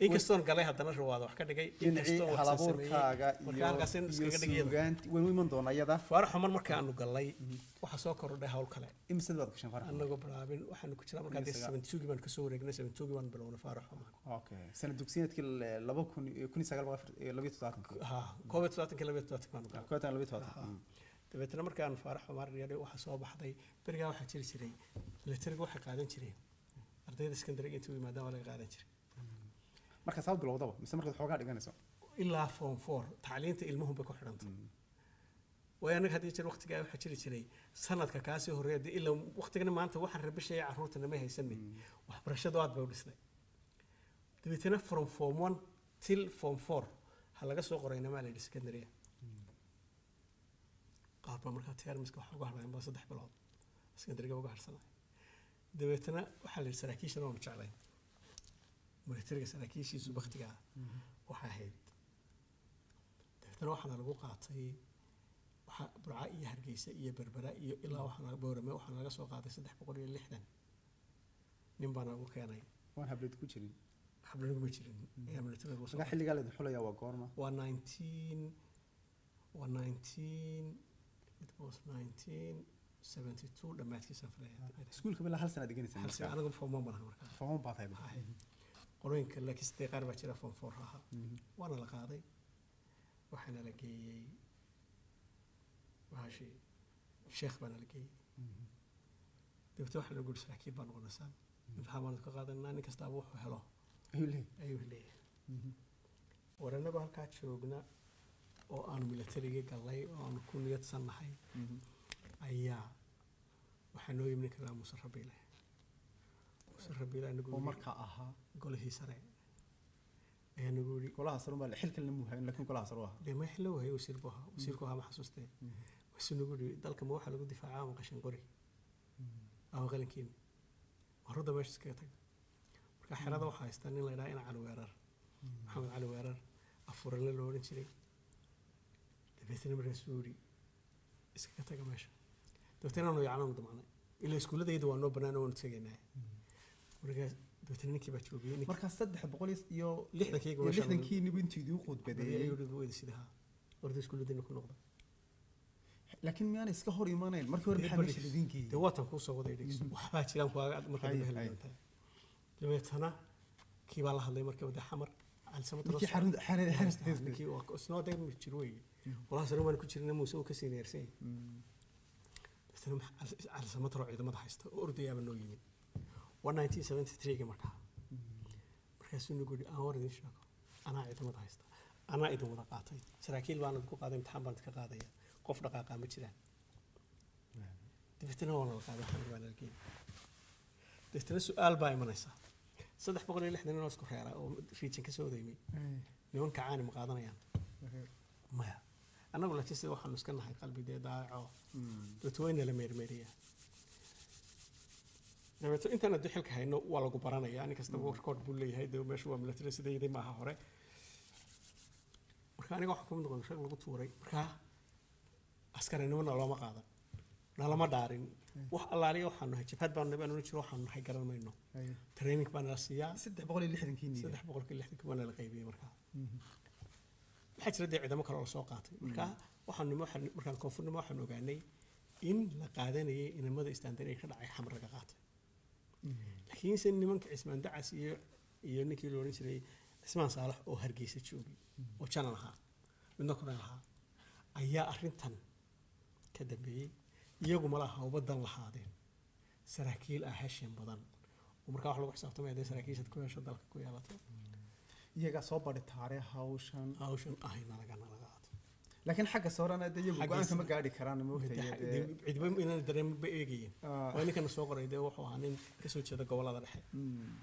Inkastoon galay haddana rawaada wax ka dhigay dhinacii inkastoon wax sameeyey. halabuurkaaga marka iyo halkaas in iyo iskaga dhigayada suugaanti. Waynu iman doonaa iyada faarax xumar markaanu galay waxaa soo kordhay hawl kale. Anagoo bilaabin waxaanu ku jiraa markaa seventugi baan ka soo wareegnay seventugi baan bilownay faarax afar iyo labiyo Aha. dabeetana markaan faarax xumar yeedhay waxaa soo baxday berigaa waxaa jiri jiray milatariga waxay qaadan jireen ardayda sekondariga intuu yimaadaan waa laga qaadan jiray marka saad bilowdaba mise markaad xoogaa dhiganayso? Ilaa form four tacliinta ilmuhun bay ku xidhanta. Waayo anaga haddii jir waqtigaa waxaa jiri jiray sanadka kaasii horreeya dee ilaa waqtigana maanta waxaan rabishaya carruurtana ma haysanay waxbarashadu aad bay u dhisnay. Dabeetana from form one till form four ha laga soo qoray inamaa la yidhi secondarya qaar baa markaa termiska waxa uga hadhayan baa saddex bilood. Secondariga uga hadhsanay dabeetana waxaa la yidhi saraakiishana waanu jeclayn militariga saraakiishiisu waktigaa waxay ahayd. Dabeetana waxaana lagu qaatay waxaa burca iyo hargeysa iyo berbera iyo ilaa waxaana boorame waxaana laga soo qaaday saddex boqol iyo lixdan. Nin baana lagu keenay. Waan hableed ku jirin. Jirin. Lagu soo marka xilligaa laydin xulayaa waa goorma? Waa 19 waa 19 it was 1972 dhammaadkiisaan filaya iskuulka bilaa hal sana dhiganaysa halse anigu form one baan ahaa markaa. Fahmo baad tahay Ahay. Qolooyinka laakiin sidee qaar baa jira form four ahaa waana la qaaday. Waxaana la geeyey. Bahashii sheekh baana la geeyey. Dabeete waxaa lagu yidhi saraakiil baa noqonaysaan imtixaan baanu ka qaadanaa nin kastaaba wuxuu helo. Ayuu leeyahay war annagoo halkaa joogna oo aanu militarigii gallay oo aanu ku niyadsan nahay ayaa waxaa noo yimi ninka laa muuse rabiile muuse rabiile anagu oo markaa ahaa golihii sare. Ayaa nagu yidhi golaha sare baa xilkan la muuhayn laakiin golaha sare dee ma xillo wahay wasiir buu ahaa wasiirku ahaa ma xasuustee wuxuu nagu yidhi dalka ma waxaa lagu difaacaa ama qashin qori. Awa qalinkiina warradda meesha iskaga tag. Marka xerada waxaa haystaa nin la yidhaha ina cali weerar. Maxamed cali weerar. Afuranle loo odhan jiray. Dabeetana markaasuu yidhi iskaga taga meesha. Dabeetana aanu yacnaanu damcnay ilaa iskuulladayda waa noo bannaan waanu tegaynaa markaas dabeetana ninkii baa joogiyey ninkii markaa saddex boqol iyo lixdankayga iyo meesha lixdankii nibu intuu idiin ayuu quudbadeeyey yidhi weyda sidaha warda iskuulladayna ku noqda laakiin miyaanay iska hor imanayn markii hore maxaa meesha waatan waxbaa jiraan dabeetana kii baa la hadlay marka wada xamar. Wey sare ku jirna muuse uu neersan yahay dabeetana samataro ciidamada haysta oo ordayaaba noo yimi 1973 markaa markaasuu nagu yidhi aan war idin sheego anaa ciidamada haysta anaa idin wada qaatay saraakiil baan idinku qaaday imtixaan baan idinka qaadaya qof dhaqaaqaa ma jiraan dabeetana waa nala qaaday waxaan nala geeyey dabeetana su'aal baa imanaysaa saddex boqol iyo lixdan inoo isku reera oo riijin ka soo odaymay nimanka caani ma qaadanayaan maya annagu laakiin sida waxaanu iska nahay qalbi dee daaco dabeeto waa inala meermeeriyaa dabeeto intaan addu xilka hayno waa lagu baranayaa nin kastaba record buu leeyahay dee meesha waa military sidayday maaha hore. Marka aniga waxaan kumid noqon rag lagu tuuray. Markaa askarinimo nalooma qaadan nalama dhaarin. Wax allaaliya waxaanu nahay jabhad baanu nahay baanu jiro waxaanu nahay garan mayno. Training baa nala siiyaa. Saddex boqol iyo lixdankii saddex boqolkii lixdankii waa nala qaybiyey markaa waxaa jira dee ciidamo kale oo la soo qaatay? Markaa waxaanu waxaan- markaan koonfurnimo waxaan ogaanay in la qaadanayay inamada istaandar ee ka dhacay xamar laga qaatay laakiinse nimanka cismaan dacas iyo iyo ninkii la odhan jiray cismaan saalax oo hargeysa joogay oo janan ahaa midna kuran ahaa ayaa arrintan ka dambeeyey. Iyagu malaha ubadan lahaadeen. Saraakiil ah heshin badan. Oo markaa wax lagu xisaabtamaya dee saraakiishaad ku hesho dalka ku yeelato iyagaa soo badhitaare hawshan. Hawshan ahayna laga qaato laakiin xagga soorana dee iyagu go'aanka ma gaadhi karaan moogtay dee cidba inaan dareemba eegayeen Ah. waa ninkana soo qoray dee wuxuu ahaa nin ka soo jeeda gobollada dhexe. Mm.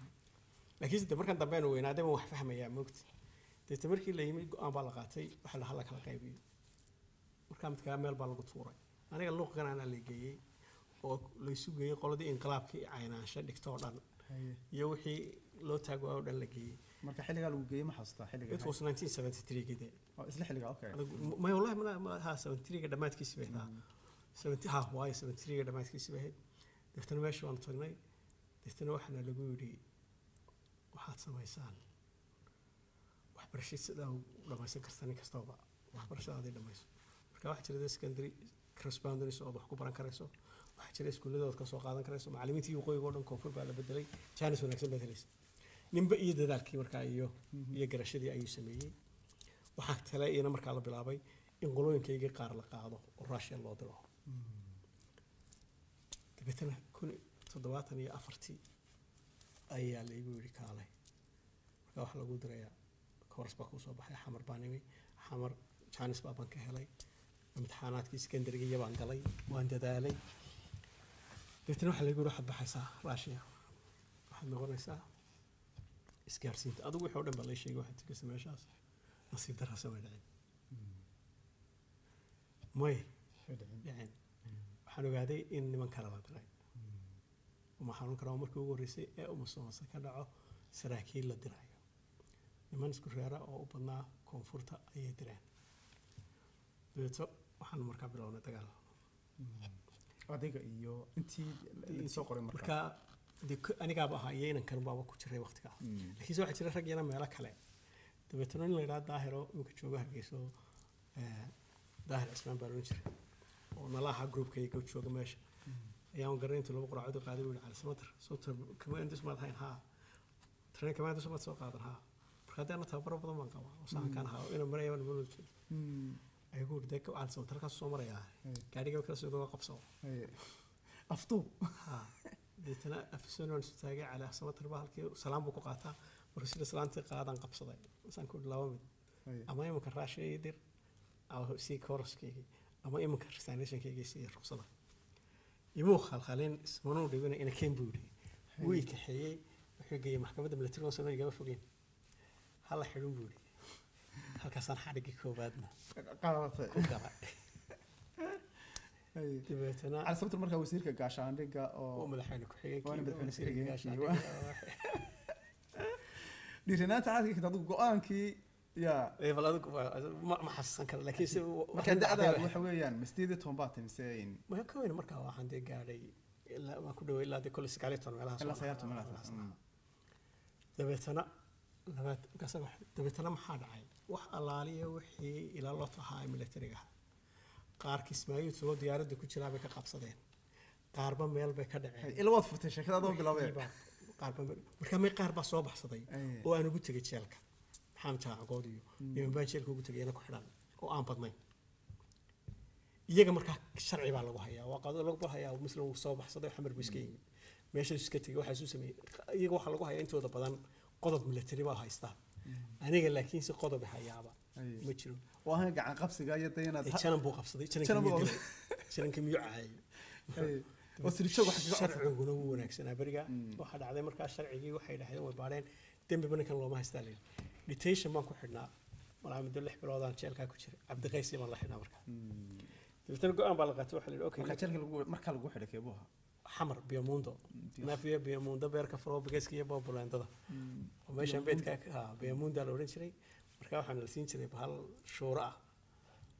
laakiinse de markaan dambe aanu wax fahmayaa moogta deeta markii la yimid go'aan baa la qaatay waxa la kala qaybiyo. Markaa midkaa meel baa lagu tuuray. Aniga luuqgan anaa la geeyey oo laysu geeyey qoladii inqilaabkii caynaansho dhigto oo dhan. Iyo wixii loo taagwaa oo dhan la geeyey marka xilligaa lagu geeyey ma xasuustaa xilliga it was 1973 gide oo isla xilliga okay. May wallahi ma ma ha 73 dhammaadkiisi bay ahaa 70 ha waayo 73 dhammaadkiisi bay ahayd. Deetana meesha waan tagnay deetana waxaana lagu yidhi waxaad samaysaan. Waxbarasho sidaa u dhammaysan karta nin kastaba. Waxbarashadaadii dhammayso marka waxaa jira secondary correspondence ood wax ku baran karayso. Waxaa jira iskuulladood ka soo qaadan karayso. Macallimiintii waqooyiga oo dhan koonfur baa la bedelay jaanis wanaagsan baad helaysa ninba iyo dadaalkii markaa iyo iyo garashadii ayuu sameeyey. Waxaa iyana markaa la bilaabay in qolooyinkaygii qaar la qaado oo raashiya loo diro. Dabeetana kun toddobaatan iyo afartii ayaa laygu yidhi kaalay markaa waxaa lagu dirayaa kooras baa kuu soo baxay xamar baan imi xamar jaanis baa baan ka helay imtixaanaadkii sekandariga iyo baan galay waan dadaalay. Dabeetana waxaa laygu yidhi waxaad baxaysaa raashiya waxaad noqonaysaa isgaarsiinta. Adigu wixii oo dhan baa lay sheegay waxaad tegaysa meeshaas. Nasiib darrasa may. Dhicin may dhicin waxaan ogaaday in niman kale la diray uma xanuun karaa markii ugu horreysay ee umusoomase ka dhaco saraakiil la dirayo. Niman isku reera oo u badnaa koonfurta ayay direen. Dabeeto waxaan markaa bilownay dagaal. Adiga iyo intii soo qoray marka markaa ko- anigaaba ahaa iyo inankan baaba ku jiray waqtigaa laakiinse waxaa jira rag yana meelo kale dabeetana in la yidhaha daahiro imika jooga hargeyso daahir cismaan baa loon jiray oo nalaha groupkayga jooga meesha ayaan garanay intuu laba quraacod qaaday buu cali samatar maad hayn haa train commandus maad soo qaadan haa marka haddii ana tababaro badan baan qabaa oo sahankaan ahaa ina marayabaan malo jeedo Mm. ayagu yidhi dee cali samatar halkaas soo marayaa Hey. gaadhiga kala soo afduub ها deetana isu taagay cali samatar baa halkii salaam buu ku qaataa. Marka sida salaantii qaadan qabsaday masaan ku laba mid. Ama imanka raashiya ii dir sii koroskaygii ama imanka resignationkaygii sii ruqsada. Imuu khalkhalin ismanuu dhibina ina keen buu yidhi. Wuu i kaxeeyey wuxuu geeyey maxkamadda military sano igama fogeen hala xidhin buu yidhi. Halkaasaan xadhiggii koowaadna. Qaadatay. Ku galay Sabtar markaa wasiirka gaashaandhigga oo madaxweyne gaashaandhigga. dhiiranaanta caadka adigu go'aankii waa- ma xasuusan karo laakiin waxa weeyaan masdeed iyo toban baa tamise in ma ka weyn markaa waxaan dee gaadhay waan ku dhaway ilaa dee kolle sagaal iyo toban meelahaas ilaa sagaal toban Meelahaas dabeetana labaad markaas wax- dabeetana maxaa dhacay? Wax allaaliya wixii ilaa loo tahaa militariga. ahaa qaar kismaayo isagoo diyaaradda ku jiraa bay ka qabsadeen. Qaarba meel bay ka dhaceen. Ila waad furtay sheekada adoo bilaabee Baa- qaarba meel- markaa may qaar baa soo baxsaday oo aan ugu tegay jeelka maxamed jaacagood iyo niman baan jeelka ugu tegay ina ku xidhan oo aan badnayn. Iyaga markaa sharci baa lagu hayaa waa qado lagu hayaa muslim uu soo baxsaday xamar buu iska yimid meeshaas iska tegay waxaa isu sameeyey. Iyaga waxaa lagu hayaa intooda badan qodob military baa haystaa. Aniga laakiin si qodob hayaaba. Ma jiro. Oo ahaan gacan qabsiga iyo inaad janan buu qabsaday. Janan buu miyuu dilay janankii miyuu caayay Haye. oo sirjoog wax kaga codsan sharciguna wuu wanaagsanaa beriga. Waxaa dhacday markaa sharcigii waxay dhahdeen way baadheen. Dembiba ninkan looma haystaa layidhi detention baan ku xidhnaa. Malaa muddo lix biloodaan jeelkaa ku jiray. Cabdiqaysi baan la xidhnaa markaa. Dabeetana go'aan baa la qaatay waxaa la yidhi okay jeelka lagu markaa lagu xidhay keebuha xamar biyamuundo naafiya biyamuundo beerka furo bageyska iyo boobuleendada oo meeshan beedka ha biyamuunda la odhan jiray markaa waxaana la siin jiray bahal shuuro ah.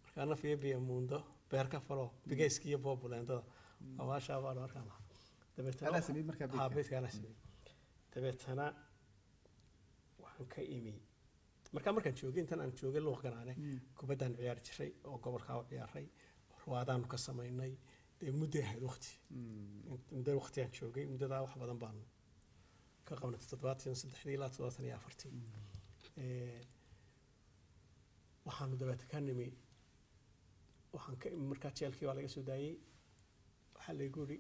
Markaa nafiya biyamuundo beerka furo bageyska iyo boobuleendada awaashaa baa markaa lahaa dabeetana waxaan ka imi markaa markaan joogay intan aan joogay luuq ganaane kubaddaan ciyaari jiray oo gobolkaa u ciyaaray ruwaadaanu ka samaynay. Dee mudday ahayd waqti. Muddo waqtigaan joogay muddadaa wax badan baan ka qabnay. Toddobaatan saddexdii ilaa toddobaatan iyo afartii waxaanu dabeete ka nimi. Waxaan ka markaa jeelkii waa laga soo daayey. Waxaa laygu yidhi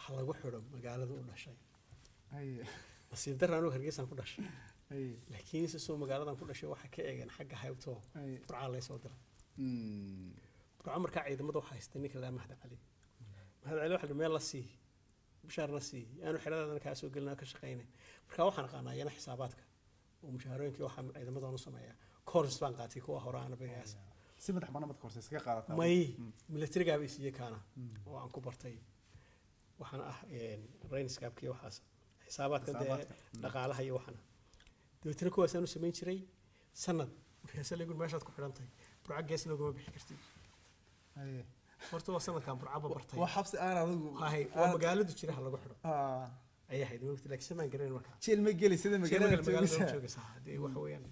ha lagu xidho magaalada u dhashay. Nasiib darra anugu hargeysaan ku dhashay. Laakiin se soo magaaladan ku dhashay waxaa ka eegeen xagga haybtoo. Burcaa lay soo diray. Mm. burco markaa ciidamada waxaa haystay ninka laa mahad cali mahad cali waxa meel la sii mushaarna sii aanu xeradadana kaa soo gelina ka shaqaynay markaa waxaan aqaanaa iyana xisaabaadka. Oo mushaharooyinkii waxaa ciidamadan u sameeyaa courses baan qaatay kuwa hore aana bagaas si madax banaan mad korsa iskaga qaadataa may militarigaaba isiiye kaana oo aan ku bartay. Waxaan ah rainscapkii waxaas xisaabaadka dee Xisaabaadka. dhaqaalaha iyo waxana dabeetana kuwaasaan u samayn jiray sanad. Lagu meeshaad ku xidhan tahay. Burco geesna ugama bixi kartid horta waa sanadkan burcaba bartay. waa xabsi aan adigu hahay waa magaaladu jira ha lagu xidho. Ayay ahayd mogta laakiin samaan garanin markaa jeel ma geli sida magaalada joogaysaa hadee waxa weeyaan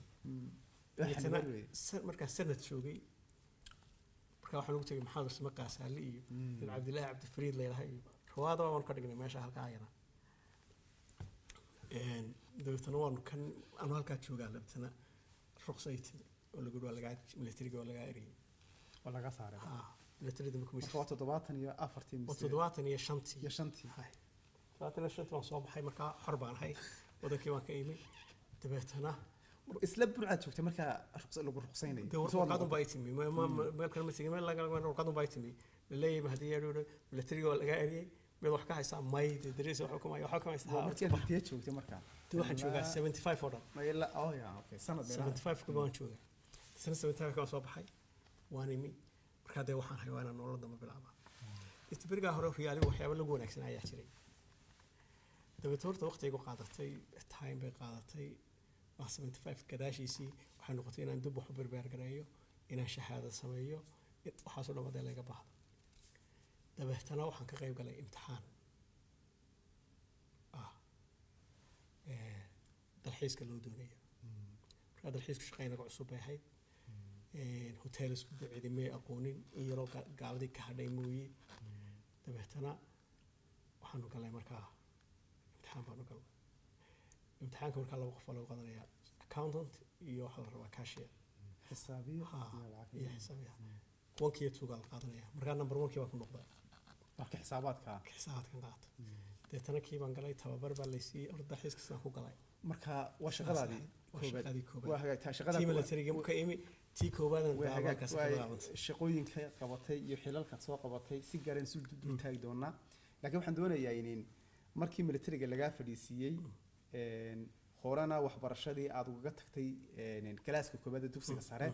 Markaa sanad joogay. Markaa waxaan ugu tegay maxamed usma qaasaale iyo nin cabdilaahi cabdifariid laylaha iyo rawaada waan ka dhignay meesha halkaa ayana dabeetana waanu kan anu halkaa joogaa dabeetana ruqsay timi oo lagu waa lagaa militariga waa lagaa eriyay waa laga saaray. Ha militarida ma marka waa toddobaatan iyo afartii mise toddobaatan iyo shantii. Iyo shantii. Hay. toddobaatan iyo shantii waan soo baxay markaa xor baan ahay wadankii baan ka imi dabeetana isla burcaad joogtay markaa lagu ruqsaynayo. Timi. Meel kale ma meel laga timi. Laleeyahay waa eriyey mid wax ka haysaa may dee dareesa waxba kama waxba kama haysta. Waa ha markii intee joogtay markaa dee waxaan joogaa Ilaa- 75 oo dhan ma ilaa oh ya okay sanad meelaha 75 kuba waan joogaa. Sana 75 waan soo baxay. Waan imi. Markaa dee waxaan hay waa inaan nolol dambe bilaabaa. Istibirigaa hore riyaaliba waxyaaba lagu wanaagsan ayaa jiray. Dabeete horta waqtigu qaadatay time bay qaadatay. waa 75 gadaashiisii waxay noqotay inaan dib wax u berbeergareeyo inaan shahaada sameeyo waxaasoo dhan wadee laga baahdo. Dabeetana waxaan ka qayb galay imtixaan. Ah dalxiiska loo doonayo. Markaa dalxiisku shaqaynaga cusub bay ahayd. Hoteelisku cidimay aqoonin? In yaroo ga- gaaladii ka hadhay mooye. Dabeetana waxaanu galnay markaa imtixaan baanu galnay imtixaanka markaa laba qof baa lagu qadanayaa accountant iyo waxaa la rabaa cashier. Xisaabiyo iyo xisaabiya. Tuugaa la qaadanaya. Markaa number one kii baan ku marka xisaabaadka? Xisaabaadkan qaata deetana kii baan galay tababar baa laysiiyey orda sidaan ku galay. Marka waa shaqadaadii shaqadii imi tii qabatay iyo xilalkaad soo qabatay si gaareen isu dul taagi doonaa laakiin waxaan doonayaa in markii militariga lagaa fadhiisiiyey een, horena waxbarashadii aad ugaga tagtay koobaad ee dugsiga sare.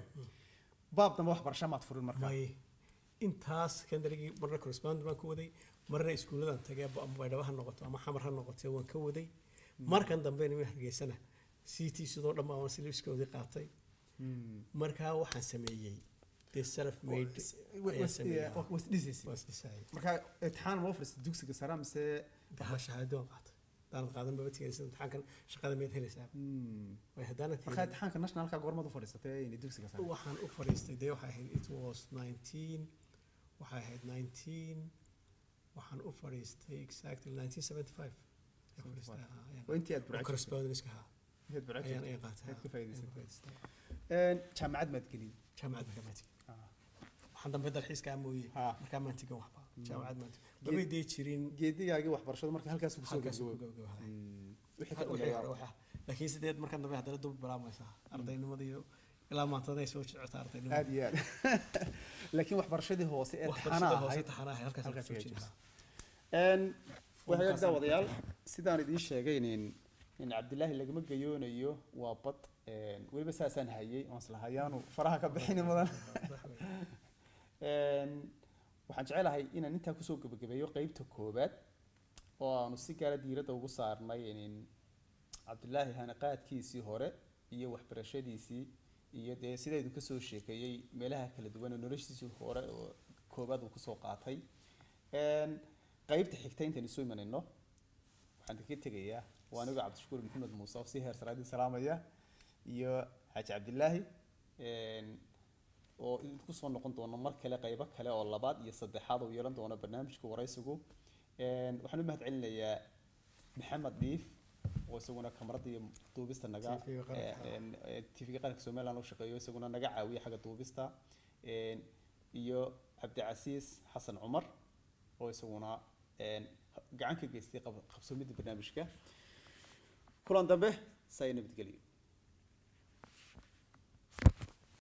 baab dambe waxbarasho maad furin marka. Intaas secondarygii marna correspondent baan ku waday marna iskuulladan tagay ama baydhabo ha noqoto ama xamar ha noqotee waan ka waday. Markan dambe nima hargeysana ct sidoo dhan baan silibskoodii qaatay. Markaa waxaan sameeyey dee self made Wa- ayaan was- sameeyey. wa- was dhisaysid. waa isdhisaayay marka imtixaan ma fadhiistay dugsiga sare mise shahaado hadaan qaadan baba tigaysa imtixaankan shaqada miyaad helaysaa way haddaana marka imtixaanka nationalka goormaad u fadhiisatay in dugsiga sare waxaan u fadhiistay dee waxay ahayd it was 19 waxay ahayd 19 waxaan u fadhiistay exactly 1975 ayaan fadhiistay, haa, ayaan- waa intii aad burcad ahaa haa, ka. Een, jaamacad maad gelin jaamacadda kamaati Ah. waxaan dambe dalxiiskaa mooye markaa maan tigan waxba jaamacad maan tigan damay dee jirin. Geedigaagii waxbarashadu marka halkaas ku soo halkaas ku gabagabay gabagabahay wixii ka wixii dambeeya. hore waxa laakiin sideed markan dambe haddana dub bilaabmaysaa ardaynimada iyo ilaa maantada ay soo socota ardaynimada aad iyo aad. Laakiin waxbarashadii hoose ee waxbarashada taxana hoose ahayd taxanaha halkaas halkaas ka soo ayaa jeeda jirta. Een, waxay ag daawadayaal sidaan idiin sheegay in in cabdilaahi lagama gayoonayo waa bad. Weliba saasaan hayay oon isla hayaanu faraha ka bixini mudan waxaan jecelahay inaan intaa ku soo gabagabeeyo qeybta koobaad oo aanu si gaara diiradda ugu saarnay cabdilaahi hanaqaadkiisii hore iyo waxbarashadiisii iyo dee sidaydu ka soo sheekeeyey meelaha kala duwan oo noloshiisii hore oo koobaad uu ku soo qaatay. Qeybta xigta intaan isu imanayno waxaan idinka tegayaa waa anigo cabdishakuur maxamed muuse oo si heer salaadii salaamaya iyo xaaji cabdilaahi oo idinku soo noqon doono mar kale qaybo kale oo labaad iyo saddexaad oo yeelan doono barnaamijka waraysigu. Waxaan u mahad celinayaa maxamed dhiif oo isaguna kamarada iyo duubista naga TV-ga qaranka. somaliland u shaqeeyo isaguna naga caawiya xagga duubista. Iyo cabdicasiis xasan cumar oo isaguna gacan ka geystay qab- qabsoomidda barnaamijka. Kulan dambe saa nabadgeliyo